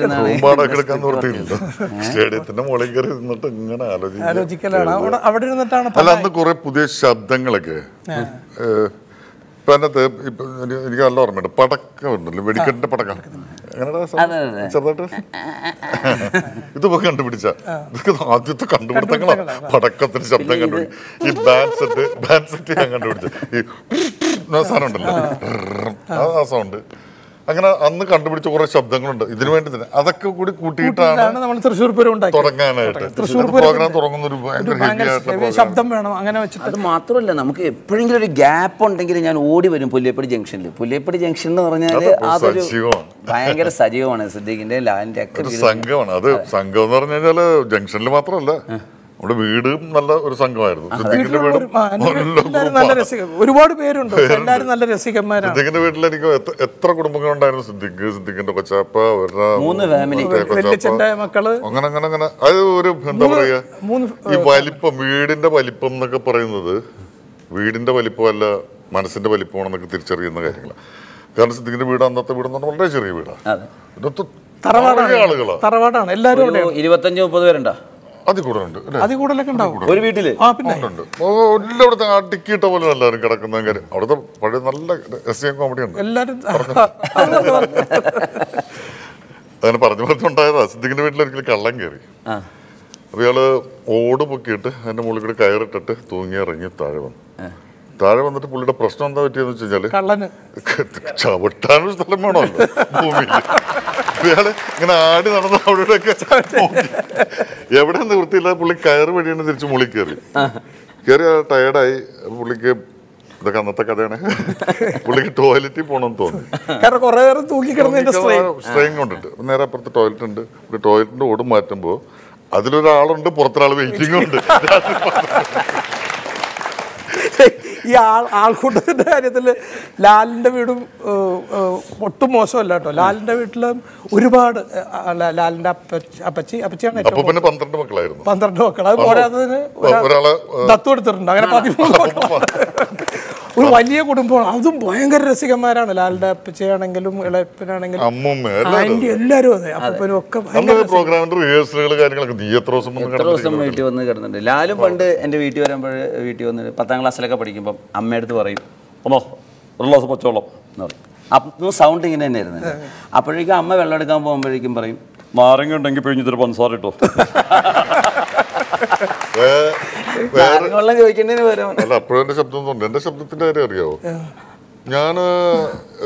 മുകളിൽ കയറി നിന്നിട്ട് ഇങ്ങനെ ആലോചിക്കലാണ്. അവിടെ അവിടെ ഇരുന്നിട്ടാണ് അല്ല അന്ന് കുറെ പുതിയ ശബ്ദങ്ങളൊക്കെ ഇപ്പൊ അതിനകത്ത് ഇപ്പൊ എനിക്ക് നല്ല ഓർമ്മയുണ്ട്. പടക്കം. ഉണ്ടല്ലോ വെടിക്കെട്ടിന്റെ പടക്കം. ചെറുതായിട്ട്? ഇതൊക്കെ കണ്ടുപിടിച്ച? ഇതൊക്കെ ആദ്യത്തെ കണ്ടുപിടുത്തങ്ങളാണ് പടക്കത്തിന് ശബ്ദം കണ്ടുപിടിച്ചു ഈ ബാൻഡ് സെറ്റ് ബാൻഡ് സെറ്റ് ഞാൻ കണ്ടുപിടിച്ചു ഈ സാധനം ഉണ്ടല്ലോ ആ. സൗണ്ട് അങ്ങനെ അന്ന് കണ്ടുപിടിച്ച കുറെ ശബ്ദങ്ങളുണ്ട്. ഇതിനു വേണ്ടി തന്നെ. അതൊക്കെ കൂടി കൂട്ടിയിട്ടാണ് നമ്മൾ തൃശ്ശൂർ പൂരം ഉണ്ടാക്കി തുടങ്ങാനായിട്ട്. തൃശ്ശൂർ പ്രോഗ്രാം തുടങ്ങുന്ന ഒരു ഭയങ്കര. ശബ്ദം വേണം. അങ്ങനെ വെച്ചിട്ട് അത് മാത്രമല്ല നമുക്ക് എപ്പോഴെങ്കിലും ഒരു ഗ്യാപ്പ് ഉണ്ടെങ്കിൽ ഞാൻ ഓടി വരും പുല്ലേപ്പടി ജംഗ്ഷനിൽ പുല്ലേപ്പടി ജംഗ്ഷൻ എന്ന് പറഞ്ഞാൽ അതൊരു ഭയങ്കര സജീവമാണ് സിദ്ദീഖിന്റെ ലാലിന്റെ ഒക്കെ സംഘമാണ്. അത് സംഘം എന്ന് പറഞ്ഞു കഴിഞ്ഞാൽ ജംഗ്ഷനിൽ മാത്രമല്ല. നമ്മുടെ വീടും നല്ല ഒരു സംഘമായിരുന്നു. ഒരുപാട് പേരുണ്ട്. എല്ലാവരും നല്ല രസികന്മാരാണ്. സിദ്ദിഖിന്റെ വീട്ടിൽ എനിക്ക് എത്ര- കുടുംബങ്ങൾ കുടുംബങ്ങളുണ്ടായിരുന്നു? സിദ്ദിഖ് സിദ്ദിഖിന്റെ കൊച്ചാപ്പ അവരുടെ മൂന്ന് ഫാമിലി മക്കൾ. അങ്ങനെ അങ്ങനെ അങ്ങനെ. അത് ഒരു എന്താ പറയുക പറയാ? മൂന്ന് ഈ വലിപ്പം വീടിന്റെ വലിപ്പം എന്നൊക്കെ പറയുന്നത് വീടിന്റെ വലിപ്പമല്ല മനസ്സിന്റെ വലിപ്പമാണെന്നൊക്കെ തിരിച്ചറിയുന്ന കാര്യങ്ങളാണ് കാരണം സിദ്ദിഖിന്റെ വീട് അന്നത്തെ വീട് പറഞ്ഞാൽ വളരെ ചെറിയ വീടാണ് തറവാടാണ്. എല്ലാവരും ഇരുപത്തഞ്ച് മുപ്പത് പേരുണ്ടോ? അതിൽ കൂടുതൽ ഉണ്ട് അല്ലേ? അതിൽ കൂടുതലൊക്കെ ഉണ്ടാവും ഒരു വീട്ടിൽ? ആ പിന്നെ. ഉണ്ട്, ഉണ്ട്. ഓ, എല്ലായിടത്തും അടിക്കിയിട്ട പോലെ എല്ലാവരും കിടക്കുന്ന കാര്യം. അവിടുത്തെ പഴയ നല്ല രസ്യം കോമഡി ഉണ്ട്. എല്ലാവരും (laughs) അങ്ങനെ പറഞ്ഞു പറഞ്ഞുണ്ടായതാ സിദ്ദിഖിന്റെ വീട്ടിൽ ഒരിക്കലും കള്ളം കയറി ആ. അപ്പൊ ഇയാൾ ഓട് പൊക്കിയിട്ട് അതിന്റെ മുകളിൽ കൂടി കയറിട്ടിട്ട് തൂങ്ങി ഇറങ്ങി താഴെ വന്നു. താഴെ വന്നിട്ട് പുള്ളിയുടെ പ്രശ്നം എന്താ പറ്റിയെന്ന് വെച്ച് കഴിഞ്ഞാൽ കള്ളന്. ചവിട്ടാനൊരു സ്ഥലം വേണമല്ലോ. ഭൂമിയിൽ. ഇയാൾ ഇങ്ങനെ ആടി നടന്ന അവിടെ ഒക്കെ എവിടെ നിവൃത്തിയില്ല പുള്ളി കയറ് വഴിയാണ് തിരിച്ച് മുളി കയറി. കയറി ടയർഡായി പുള്ളിക്ക് ഇതൊക്കെ അന്നത്തെ കഥയാണ്. പുള്ളിക്ക് ടോയ്ലറ്റിൽ പോകണമെന്ന് തോന്നി. സ്ട്രെയിൻ അപ്പൊ നേരെ അപ്പുറത്ത് ടോയ്ലറ്റ് ഉണ്ട്. ടോയ്ലറ്റിന്റെ ഓടും മാറ്റുമ്പോ അതിലൊരാളുണ്ട് പുറത്തൊരാൾ വെയിറ്റിംഗ് ഉണ്ട്. ഈ ആൾ ആൾക്കൂട്ടത്തിന്റെ കാര്യത്തിൽ ലാലിന്റെ വീടും ഒട്ടും മോശമല്ല കേട്ടോ. ലാലിന്റെ വീട്ടിലും ഒരുപാട് ലാലിന്റെ അപ്പച്ചി അപ്പച്ചി അപ്പച്ചിയാണ് പന്ത്രണ്ട് മക്കളായിരുന്നു. പന്ത്രണ്ട് മക്കൾ അത് പോരാത്തതിന് ദത്തു എടുത്തിട്ടുണ്ട് അങ്ങനെ പതിമൂന്ന് മക്കളാണ്. ഒരു വലിയ കുടുംബമാണ്. അതും ഭയങ്കര രസികന്മാരാണ്. ലാലിന്റെ അപ്പച്ചയാണെങ്കിലും ഇളയപ്പനാണെങ്കിലും. ആന്റി എല്ലാവരും അതെ. അപ്പനും ഒക്കെ എത്ര ദിവസം? വീട്ടിൽ വന്ന് കിടന്നിട്ടുണ്ട്. ലാലും പണ്ട് എന്റെ വീട്ടിൽ വരുമ്പോൾ വീട്ടിൽ വന്ന് പത്താം ക്ലാസ്സിലൊക്കെ പഠിക്കുമ്പോൾ അമ്മയടുത്ത് പറയും അമ്മോ ഒരു ഗ്ലാസ് പച്ചവെള്ളം എന്ന് പറയും. അപ്പം സൗണ്ട് ഇങ്ങനെ തന്നെ ആയിരുന്നു. അപ്പോഴേക്കും അമ്മ വെള്ളം എടുക്കാൻ പോകുമ്പോഴേക്കും പറയും നാരങ്ങ ഉണ്ടെങ്കിൽ പിഴിഞ്ഞിട്ട് പഞ്ചസാര ഇട്ടോ. (laughs) വെള്ളം ചോദിക്കേണ്ടതിന് പകരം അല്ല അപ്പോഴും എന്റെ ശബ്ദം തോന്നുന്നു. എന്റെ ശബ്ദത്തിന്റെ കാര്യം അറിയാവോ ഞാൻ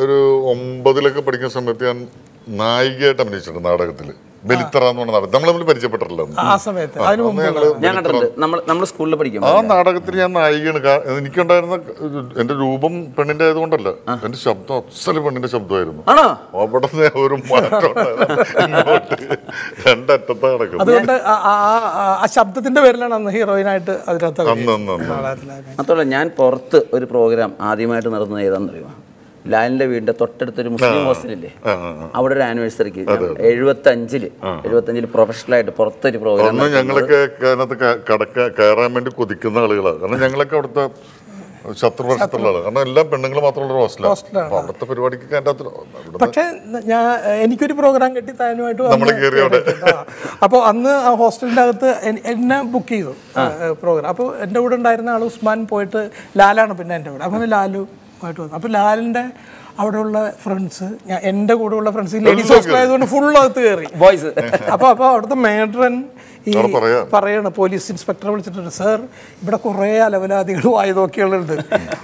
ഒരു ഒമ്പതിലൊക്കെ പഠിക്കുന്ന സമയത്ത് ഞാൻ നായികയായിട്ട് അഭിനയിച്ചിട്ടുണ്ട് നാടകത്തിൽ. ബലിത്തറ എന്ന് പറഞ്ഞ നാടകം. നമ്മൾ തമ്മിൽ പരിചയപ്പെട്ടിട്ടില്ല അന്ന്. ആ സമയത്ത്. ആ, അതിന് അന്ന് മുമ്പ് ഞങ്ങൾ ഞാൻ ബലിത്തറ- കണ്ടിട്ടുണ്ട് നമ്മൾ നമ്മൾ സ്കൂളിൽ ആ പഠിക്കുമ്പോൾ നാടകത്തിൽ ഞാൻ നായികയാണ്. കാ- എനിക്കുണ്ടായിരുന്ന എന്റെ രൂപം പെണ്ണിന്റെ ആയതുകൊണ്ടല്ല എന്റെ ശബ്ദം അസൽ പെണ്ണിന്റെ ശബ്ദമായിരുന്നു. അവിടെ ഒരു മാറ്റം രണ്ടറ്റത്താ അതുകൊണ്ട് ആ- ശബ്ദത്തിന്റെ പേരിലാണ് അന്ന് ഹീറോയിനായിട്ട് അതിനകത്ത് മാത്രമല്ല ഞാൻ പുറത്ത് ഒരു പ്രോഗ്രാം ആദ്യമായിട്ട് നടന്നത് ഏതാണെന്നറിയുമോ? ലാലിന്റെ വീടിന്റെ തൊട്ടടുത്തൊരു മുസ്ലിം ഹോസ്റ്റലില്ലേ. അവിടെ ഒരു ആനിവേഴ്സറിക്ക് എഴുപത്തി അഞ്ചിൽ എഴുപത്തി അഞ്ചിൽ പ്രൊഫഷണൽ ആയിട്ട് പുറത്തൊരു പ്രോഗ്രാം ഞങ്ങളൊക്കെ അതിനകത്ത് കടക്ക കയറാൻ വേണ്ടി കൊതിക്കുന്ന ആളുകളാണ് കാരണം ഞങ്ങളൊക്കെ അവിടുത്തെ ശത്രുപക്ഷത്തുള്ള ആളാണ് കാരണം എല്ലാ പെണ്ണുങ്ങളും മാത്രമുള്ള ഹോസ്റ്റലാണ്. അവിടുത്തെ പരിപാടിക്ക് അതിന്റെ അകത്ത് പക്ഷേ ഞാൻ എനിക്കൊരു പ്രോഗ്രാം കിട്ടി താനുമായിട്ട് നമ്മൾ കേറി അവിടെ. അപ്പോൾ അന്ന് ആ ഹോസ്റ്റലിന്റെ അകത്ത് എന്നെ ബുക്ക് ചെയ്തു പ്രോഗ്രാം അപ്പോൾ എന്റെ കൂടെ ഉണ്ടായിരുന്ന ആൾ ഉസ്മാൻ പോയിട്ട് ലാലാണ് പിന്നെ എന്റെ കൂടെ. അപ്പോൾ ലാലുമായിട്ട് വന്നു. അപ്പോൾ ലാലിന്റെ അവിടെയുള്ള ഫ്രണ്ട്സ് ഞാൻ എന്റെ കൂടെയുള്ള ഫ്രണ്ട്സ് ലേഡീസ് ഹോസ്റ്റൽ ആയതുകൊണ്ട് ഫുൾ അകത്ത് കയറി. ബോയ്സ് അപ്പോൾ അപ്പോൾ അവിടുത്തെ മേഡ്രൻ ഈ പറയാണ് പോലീസ് ഇൻസ്പെക്ടറെ വിളിച്ചിട്ടുണ്ട്. സാർ ഇവിടെ കുറേ അലവലാദികൾ വായുനോക്കികളുണ്ട്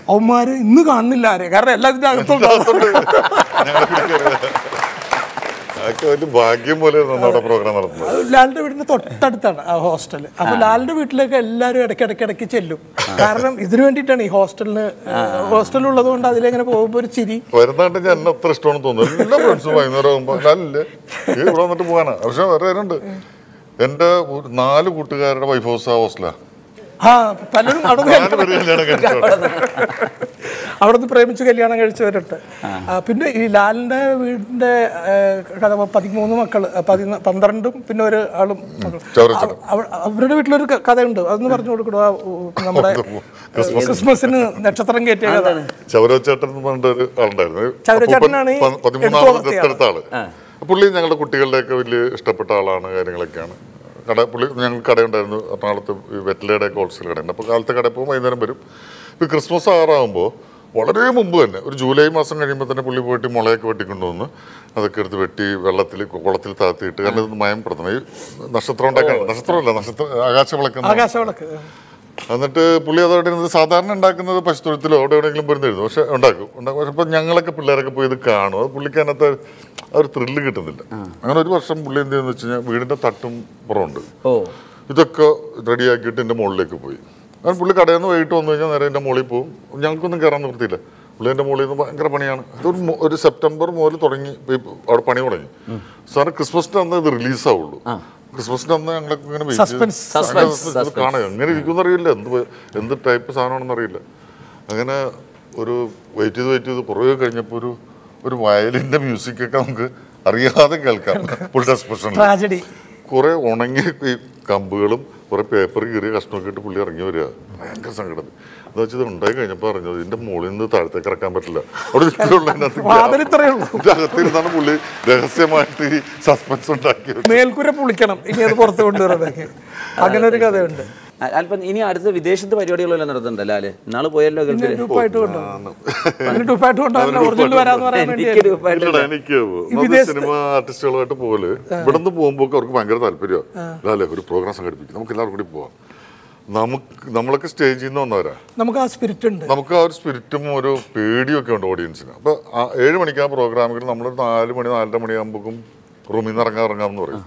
അവന്മാർ ഇന്ന് കാണുന്നില്ല ആരെ കാരണം എല്ലാത്തിന്റെ അകത്തുണ്ടാവും. പിടിക്കരുത്. അതൊക്കെ ഭാഗ്യം പോലെ നമ്മുടെ പ്രോഗ്രാം നടത്തുന്നത്. ലാലിന്റെ വീടിന്റെ തൊട്ടടുത്താണ് ആ ഹോസ്റ്റൽ അപ്പൊ ലാലിന്റെ വീട്ടിലേക്ക് എല്ലാവരും ഇടയ്ക്ക് ഇടയ്ക്ക് ഇടയ്ക്ക് ചെല്ലും കാരണം ഇതിനു വേണ്ടിയിട്ടാണ് ഈ ഹോസ്റ്റലിന് ഹോസ്റ്റൽ ഉള്ളത് കൊണ്ട് അതിലെങ്ങനെ പോകുമ്പോ ഒരു ചിരി. വരുന്നാണ്ട് ഞാൻ എന്നെ അത്ര ഇഷ്ടമാണെന്ന് തോന്നുന്നു. എല്ലാ ഫ്രണ്ട്സും വൈകുന്നേരം ആകുമ്പോൾ അല്ലേ ഈ ഇവിടെ വന്നിട്ട് പോകാനാ? പക്ഷെ വേറെ കാര്യമുണ്ട്. എന്റെ നാല് കൂട്ടുകാരുടെ വൈഫ് ഹൗസ് ആ ഹോസ്റ്റലാ ആ പലരും അവിടെ നാല് പേര് കല്യാണം കഴിച്ചവരാ. അവിടെ നിന്ന് പ്രേമിച്ച് കല്യാണം കഴിച്ചവരുണ്ട് പിന്നെ ഈ ലാലിന്റെ വീടിന്റെ കഥ പതിമൂന്ന് പതിന പന്ത്രണ്ടും പിന്നെ ഒരു ആളും മക്കൾ. അവരുടെ വീട്ടിലൊരു കഥയുണ്ട്. അതൊന്ന് പറഞ്ഞു കൊടുക്കണോ നമ്മുടെ ക്രിസ്മസ്. ക്രിസ്മസിന്. നക്ഷത്രം കയറ്റിയ കഥ. ചൗരച്ചേട്ടൻ ആളുണ്ടായിരുന്നു. ചൗരച്ചേട്ടനാണ് ആൾ. പുള്ളി ഞങ്ങളുടെ കുട്ടികളുടെയൊക്കെ വലിയ ഇഷ്ടപ്പെട്ട ആളാണ് കാര്യങ്ങളൊക്കെയാണ്. കട പുള്ളി ഞങ്ങൾ കടയുണ്ടായിരുന്നു എറണാകുളത്ത് വെറ്റിലയുടെ ഹോൾസെയിൽ കടയുണ്ട് അപ്പോൾ കാലത്തെ കട പോകുമ്പോൾ വൈകുന്നേരം വരും. ഇപ്പോൾ ക്രിസ്മസ് ആറാകുമ്പോൾ വളരെ മുമ്പ് തന്നെ ഒരു ജൂലൈ മാസം കഴിയുമ്പോൾ തന്നെ പുള്ളി പോയിട്ട് മുളയൊക്കെ വെട്ടിക്കൊണ്ടുവന്ന് അതൊക്കെ എടുത്ത് വെട്ടി വെള്ളത്തിൽ കുളത്തിൽ താത്തിയിട്ട് കാരണം ഇത് മയം പ്രഥമ. ഈ നക്ഷത്രം ഉണ്ടാക്കാൻ നക്ഷത്രമല്ല നക്ഷത്ര ആകാശവിളക്ക് ആകാശവിളക്ക്. എന്നിട്ട് പുള്ളി അതോടെ സാധാരണ ഉണ്ടാക്കുന്നത് പശുത്തൊഴുത്തിലോ അവിടെ എവിടെയെങ്കിലും പോയിരുന്നിരുന്നു. പക്ഷെ ഉണ്ടാക്കും. ഉണ്ടാക്കും. പക്ഷെ ഇപ്പം ഞങ്ങളൊക്കെ പിള്ളേരൊക്കെ പോയി ഇത് കാണും. അത് ഒരു ത്രില്ല് കിട്ടുന്നില്ല. അങ്ങനെ ഒരു വർഷം പുള്ളി എന്ത് ചെയ്യുന്ന വെച്ച് കഴിഞ്ഞാൽ വീടിന്റെ തട്ടും പുറമുണ്ട്. ഇതൊക്കെ റെഡിയാക്കിയിട്ട് എന്റെ മുകളിലേക്ക് പോയി. അങ്ങനെ പുള്ളി കടയിൽ നിന്ന് വൈകിട്ട് വന്നു കഴിഞ്ഞാൽ നേരെ എന്റെ മുകളിൽ പോകും. ഞങ്ങൾക്കൊന്നും കയറാൻ നിർത്തിയില്ല പുള്ളി എന്റെ മുകളിൽ നിന്ന് ഭയങ്കര പണിയാണ്. അതൊരു ഒരു സെപ്റ്റംബർ മുതൽ തുടങ്ങി. അവിടെ പണി തുടങ്ങി. സാറിന് ക്രിസ്മസിന്റെ അന്ന് ഇത് റിലീസാവുള്ളൂ ക്രിസ്മസിന്റെ അന്ന് ഞങ്ങളൊക്കെ ഇങ്ങനെ wait ചെയ്ത് Suspense. ഭയങ്കര Suspense. suspense. ഇത് കാണാം എങ്ങനെ ഇരിക്കുമെന്ന് അറിയില്ല എന്ത് എന്ത് ടൈപ്പ് സാധനമാണെന്ന് അറിയില്ല അങ്ങനെ ഒരു വെയിറ്റ് ചെയ്ത് വെയിറ്റ് ചെയ്ത് കുറേ കഴിഞ്ഞപ്പോൾ ഒരു ഒരു വയലിന്റെ മ്യൂസിക് ഒക്കെ നമുക്ക് അറിയാതെ കേൾക്കാം പുള്ളിയുടെ എക്സ്പ്രഷൻ കുറേ കുറെ ഉണങ്ങിയ ഈ കമ്പുകളും കുറേ പേപ്പർ കീറിയ കഷ്ണമൊക്കെ ഇട്ട് പുള്ളി ഇറങ്ങി വരിക ഭയങ്കര സങ്കടം എന്താ വെച്ചാൽ ഉണ്ടായി കഴിഞ്ഞപ്പോൾ അറിഞ്ഞത് ഇതിന്റെ മുകളിൽ നിന്ന് താഴത്തേക്ക് ഇറക്കാൻ പറ്റില്ല. അവിടെ (laughs) അകത്തിരുന്നാണ് പുള്ളി രഹസ്യമായിട്ട് ഈ സസ്പെൻസ് ഉണ്ടാക്കിയത്. മേൽക്കൂര പുളിക്കണം. ഇനി അത് പുറത്ത് കൊണ്ടുവരാൻ (laughs) അങ്ങനെ ഒരു കഥയുണ്ട്. അല്പം ഇനി അടുത്ത വിദേശത്ത് പരിപാടികളെല്ലാം നടത്തുന്നുണ്ടല്ലോ ലാൽ? ഇന്നാൾ പോയല്ലോ സിനിമ ആർട്ടിസ്റ്റുകളായിട്ട് പോലെ ഇവിടെ നിന്ന് പോകുമ്പോൾ അവർക്ക് ഭയങ്കര താല്പര്യമാണ് ലാലേ ഒരു പ്രോഗ്രാം സംഘടിപ്പിക്കും. നമുക്ക് എല്ലാവർക്കും കൂടി പോവാം. നമുക്ക് നമ്മളൊക്കെ സ്റ്റേജിൽ നിന്ന് വന്നവരാ. നമുക്ക് ആ സ്പിരിറ്റ് ഉണ്ട്. നമുക്ക് ആ ഒരു സ്പിരിറ്റും ഒരു പേടിയും ഒക്കെ ഉണ്ട് ഓഡിയൻസിന് അപ്പൊ ആ ഏഴ് മണിക്ക് ആ പ്രോഗ്രാമിൽ നമ്മളൊരു നാല് മണി നാലര മണിയാകുമ്പോഴേക്കും റൂമിൽ നിന്ന് ഇറങ്ങാൻ ഇറങ്ങാമെന്ന് പറയും.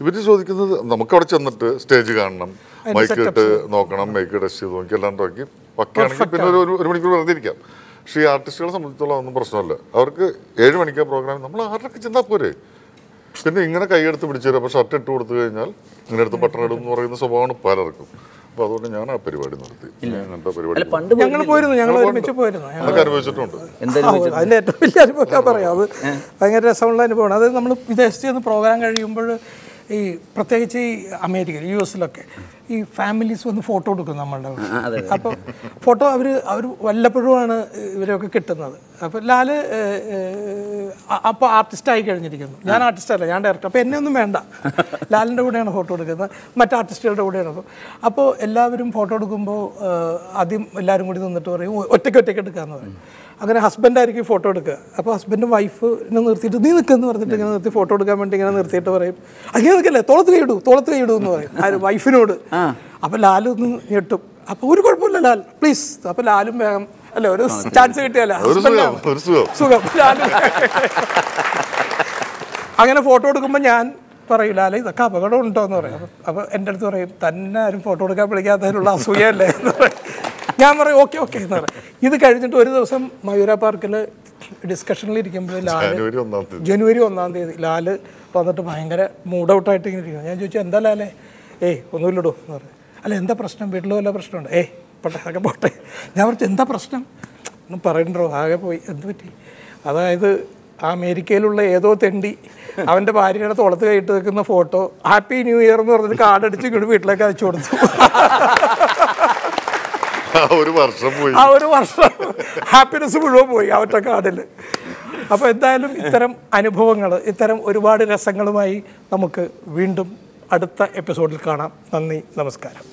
ഇവർ ചോദിക്കുന്നത് നമുക്ക് അവിടെ ചെന്നിട്ട് സ്റ്റേജ് കാണണം. മൈക്ക് ഇട്ട് നോക്കണം മൈക്ക് ടെസ്റ്റ് ചെയ്ത് നോക്കി എല്ലാം നോക്കി ഒക്കെയാണെങ്കിൽ പിന്നെ ഒരു ഒരു- മണിക്കൂർ വെറുതെ ഇരിക്കാം. പക്ഷേ ഈ ആർട്ടിസ്റ്റുകളെ സംബന്ധിച്ചോളം ഒന്നും പ്രശ്നമല്ല. അവർക്ക് ഏഴ് മണിക്കാ പ്രോഗ്രാം നമ്മൾ ആറിലൊക്കെ ചെന്നാൽ പോരെ. പിന്നെ ഇങ്ങനെ കൈയെടുത്ത് പിടിച്ചു തരും അപ്പോൾ ഷർട്ട് ഇട്ട് കൊടുത്തു കഴിഞ്ഞാൽ ഇങ്ങനെ എടുത്ത് ബട്ടൺ ഇടും എന്ന് പറയുന്ന സ്വഭാവമാണ് പലർക്കും അപ്പോൾ അതുകൊണ്ട് ഞാൻ ആ പരിപാടി നടത്തി അങ്ങനത്തെ പരിപാടി അല്ല പണ്ട് ഞങ്ങൾ പോയിരുന്നു. ഞങ്ങൾ ഒരുമിച്ച് പോയിരുന്നു. ഞങ്ങൾ അതൊക്കെ അനുഭവിച്ചിട്ടുണ്ട് ആ, അതിന്റെ ഏറ്റവും വലിയ അനുഭവം ഞാൻ പറയാം. അത് ഭയങ്കര രസമുള്ള അനുഭവമാണ്. അത് നമ്മൾ വിദേശത്ത് നിന്ന് പ്രോഗ്രാം കഴിയുമ്പോൾ ഈ പ്രത്യേകിച്ച് ഈ അമേരിക്കയിൽ യു എസിലൊക്കെ ഈ ഫാമിലീസ് വന്ന് ഫോട്ടോ എടുക്കും നമ്മളുടെ. അപ്പോൾ ഫോട്ടോ അവർ അവർ വല്ലപ്പോഴുമാണ് ഇവരൊക്കെ കിട്ടുന്നത്. അപ്പോൾ ലാൽ അപ്പോൾ ആർട്ടിസ്റ്റായി കഴിഞ്ഞിരിക്കുന്നു. ഞാൻ ആർട്ടിസ്റ്റല്ല ഞാൻ ഡയറക്ടർ. അപ്പോൾ എന്നെ ഒന്നും വേണ്ട. ലാലിന്റെ കൂടെയാണ് ഫോട്ടോ എടുക്കുന്നത്. മറ്റ് ആർട്ടിസ്റ്റുകളുടെ കൂടെയാണ്. അപ്പോൾ അപ്പോൾ എല്ലാവരും ഫോട്ടോ എടുക്കുമ്പോൾ ആദ്യം എല്ലാവരും കൂടി നിന്നിട്ട് പറയും "ഒ- ഒറ്റയ്ക്ക് ഒറ്റയ്ക്ക് എടുക്കാമെന്ന് പറയും. അങ്ങനെ ഹസ്ബൻഡായിരിക്കും ഫോട്ടോ എടുക്കുക. അപ്പോൾ ഹസ്ബൻഡും വൈഫിനെ നിർത്തിയിട്ട് നീ നിൽക്കുന്നു പറഞ്ഞിട്ട് ഇങ്ങനെ നിർത്തി ഫോട്ടോ എടുക്കാൻ വേണ്ടി ഇങ്ങനെ നിർത്തിയിട്ട് പറയും. അങ്ങനെ നിൽക്കല്ലേ തോളത്ത് കൈയിടൂ തോളത്ത് കൈയിടൂ എന്ന് പറയും. ആ വൈഫിനോട്. അപ്പോൾ ലാലും ഒന്ന് ഞെട്ടും. അപ്പോൾ ഒരു കുഴപ്പമില്ല ലാൽ പ്ലീസ്. അപ്പോൾ ലാലും വേഗം അല്ല ഒരു ചാൻസ് കിട്ടിയല്ല? സുഖം അങ്ങനെ ഫോട്ടോ എടുക്കുമ്പോൾ ഞാൻ പറയും അല്ലെ ഇതൊക്കെ അപകടം ഉണ്ടോ എന്ന് പറയും. അപ്പൊ- അപ്പോൾ എന്റെ അടുത്ത് പറയും തന്നെ ആരും ഫോട്ടോ എടുക്കാൻ വിളിക്കാത്തതിനുള്ള അസൂയല്ലേ എന്ന് പറയും. ഞാൻ പറയും ഓക്കെ ഓക്കെ എന്ന് പറയും. ഇത് കഴിഞ്ഞിട്ട് ഒരു ദിവസം മയൂര പാർക്കിൽ ഡിസ്കഷനിൽ ഇരിക്കുമ്പോൾ ലാൽ ജനുവരി ഒന്നാം തീയതി. ലാൽ വന്നിട്ട് ഭയങ്കര മൂഡ് ഔട്ടായിട്ട് ഇങ്ങനെ ഇരിക്കുന്നു. ഞാൻ ചോദിച്ചു എന്താ ലാലേ? ഏയ് ഒന്നുമില്ലടോ എന്ന് പറയും അല്ല എന്താ പ്രശ്നം? വീട്ടിൽ വല്ല പ്രശ്നമുണ്ട്? ഏയ് പോട്ടെ ആകെ പോട്ടെ. ഞാൻ പറഞ്ഞു എന്താ പ്രശ്നം? ഒന്നും പറയണ്ടോ ആകെ പോയി. എന്ത് പറ്റി? അതായത് ആ അമേരിക്കയിലുള്ള ഏതോ തെണ്ടി അവന്റെ ഭാര്യയുടെ തുളത്ത് കൈയിട്ട് നിൽക്കുന്ന ഫോട്ടോ ഹാപ്പി ന്യൂ ഇയർ എന്ന് പറഞ്ഞിട്ട് കാർഡ് അടിച്ച് ഇങ്ങോട്ട് വീട്ടിലേക്ക് അയച്ചു കൊടുത്തു. ഒരു വർഷം പോയി. ആ ഒരു വർഷം ഹാപ്പിനെസ് മുഴുവൻ പോയി ആ ഒറ്റ കാർഡിൽ അപ്പോൾ എന്തായാലും ഇത്തരം അനുഭവങ്ങൾ ഇത്തരം ഒരുപാട് രസങ്ങളുമായി നമുക്ക് വീണ്ടും അടുത്ത എപ്പിസോഡിൽ കാണാം. നന്ദി നമസ്കാരം.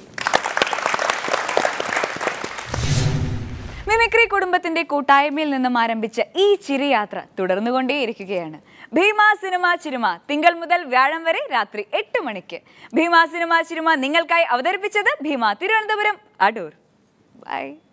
മിമിക്രി കുടുംബത്തിന്റെ കൂട്ടായ്മയിൽ നിന്നും ആരംഭിച്ച ഈ ചിരിയാത്ര തുടർന്നുകൊണ്ടേയിരിക്കുകയാണ്. ഭീമ സിനിമ ചിരുമ തിങ്കൾ മുതൽ വ്യാഴം വരെ രാത്രി എട്ട് മണിക്ക്. ഭീമ സിനിമ ചിരുമ നിങ്ങൾക്കായി അവതരിപ്പിച്ചത് ഭീമ തിരുവനന്തപുരം അടൂർ. ബൈ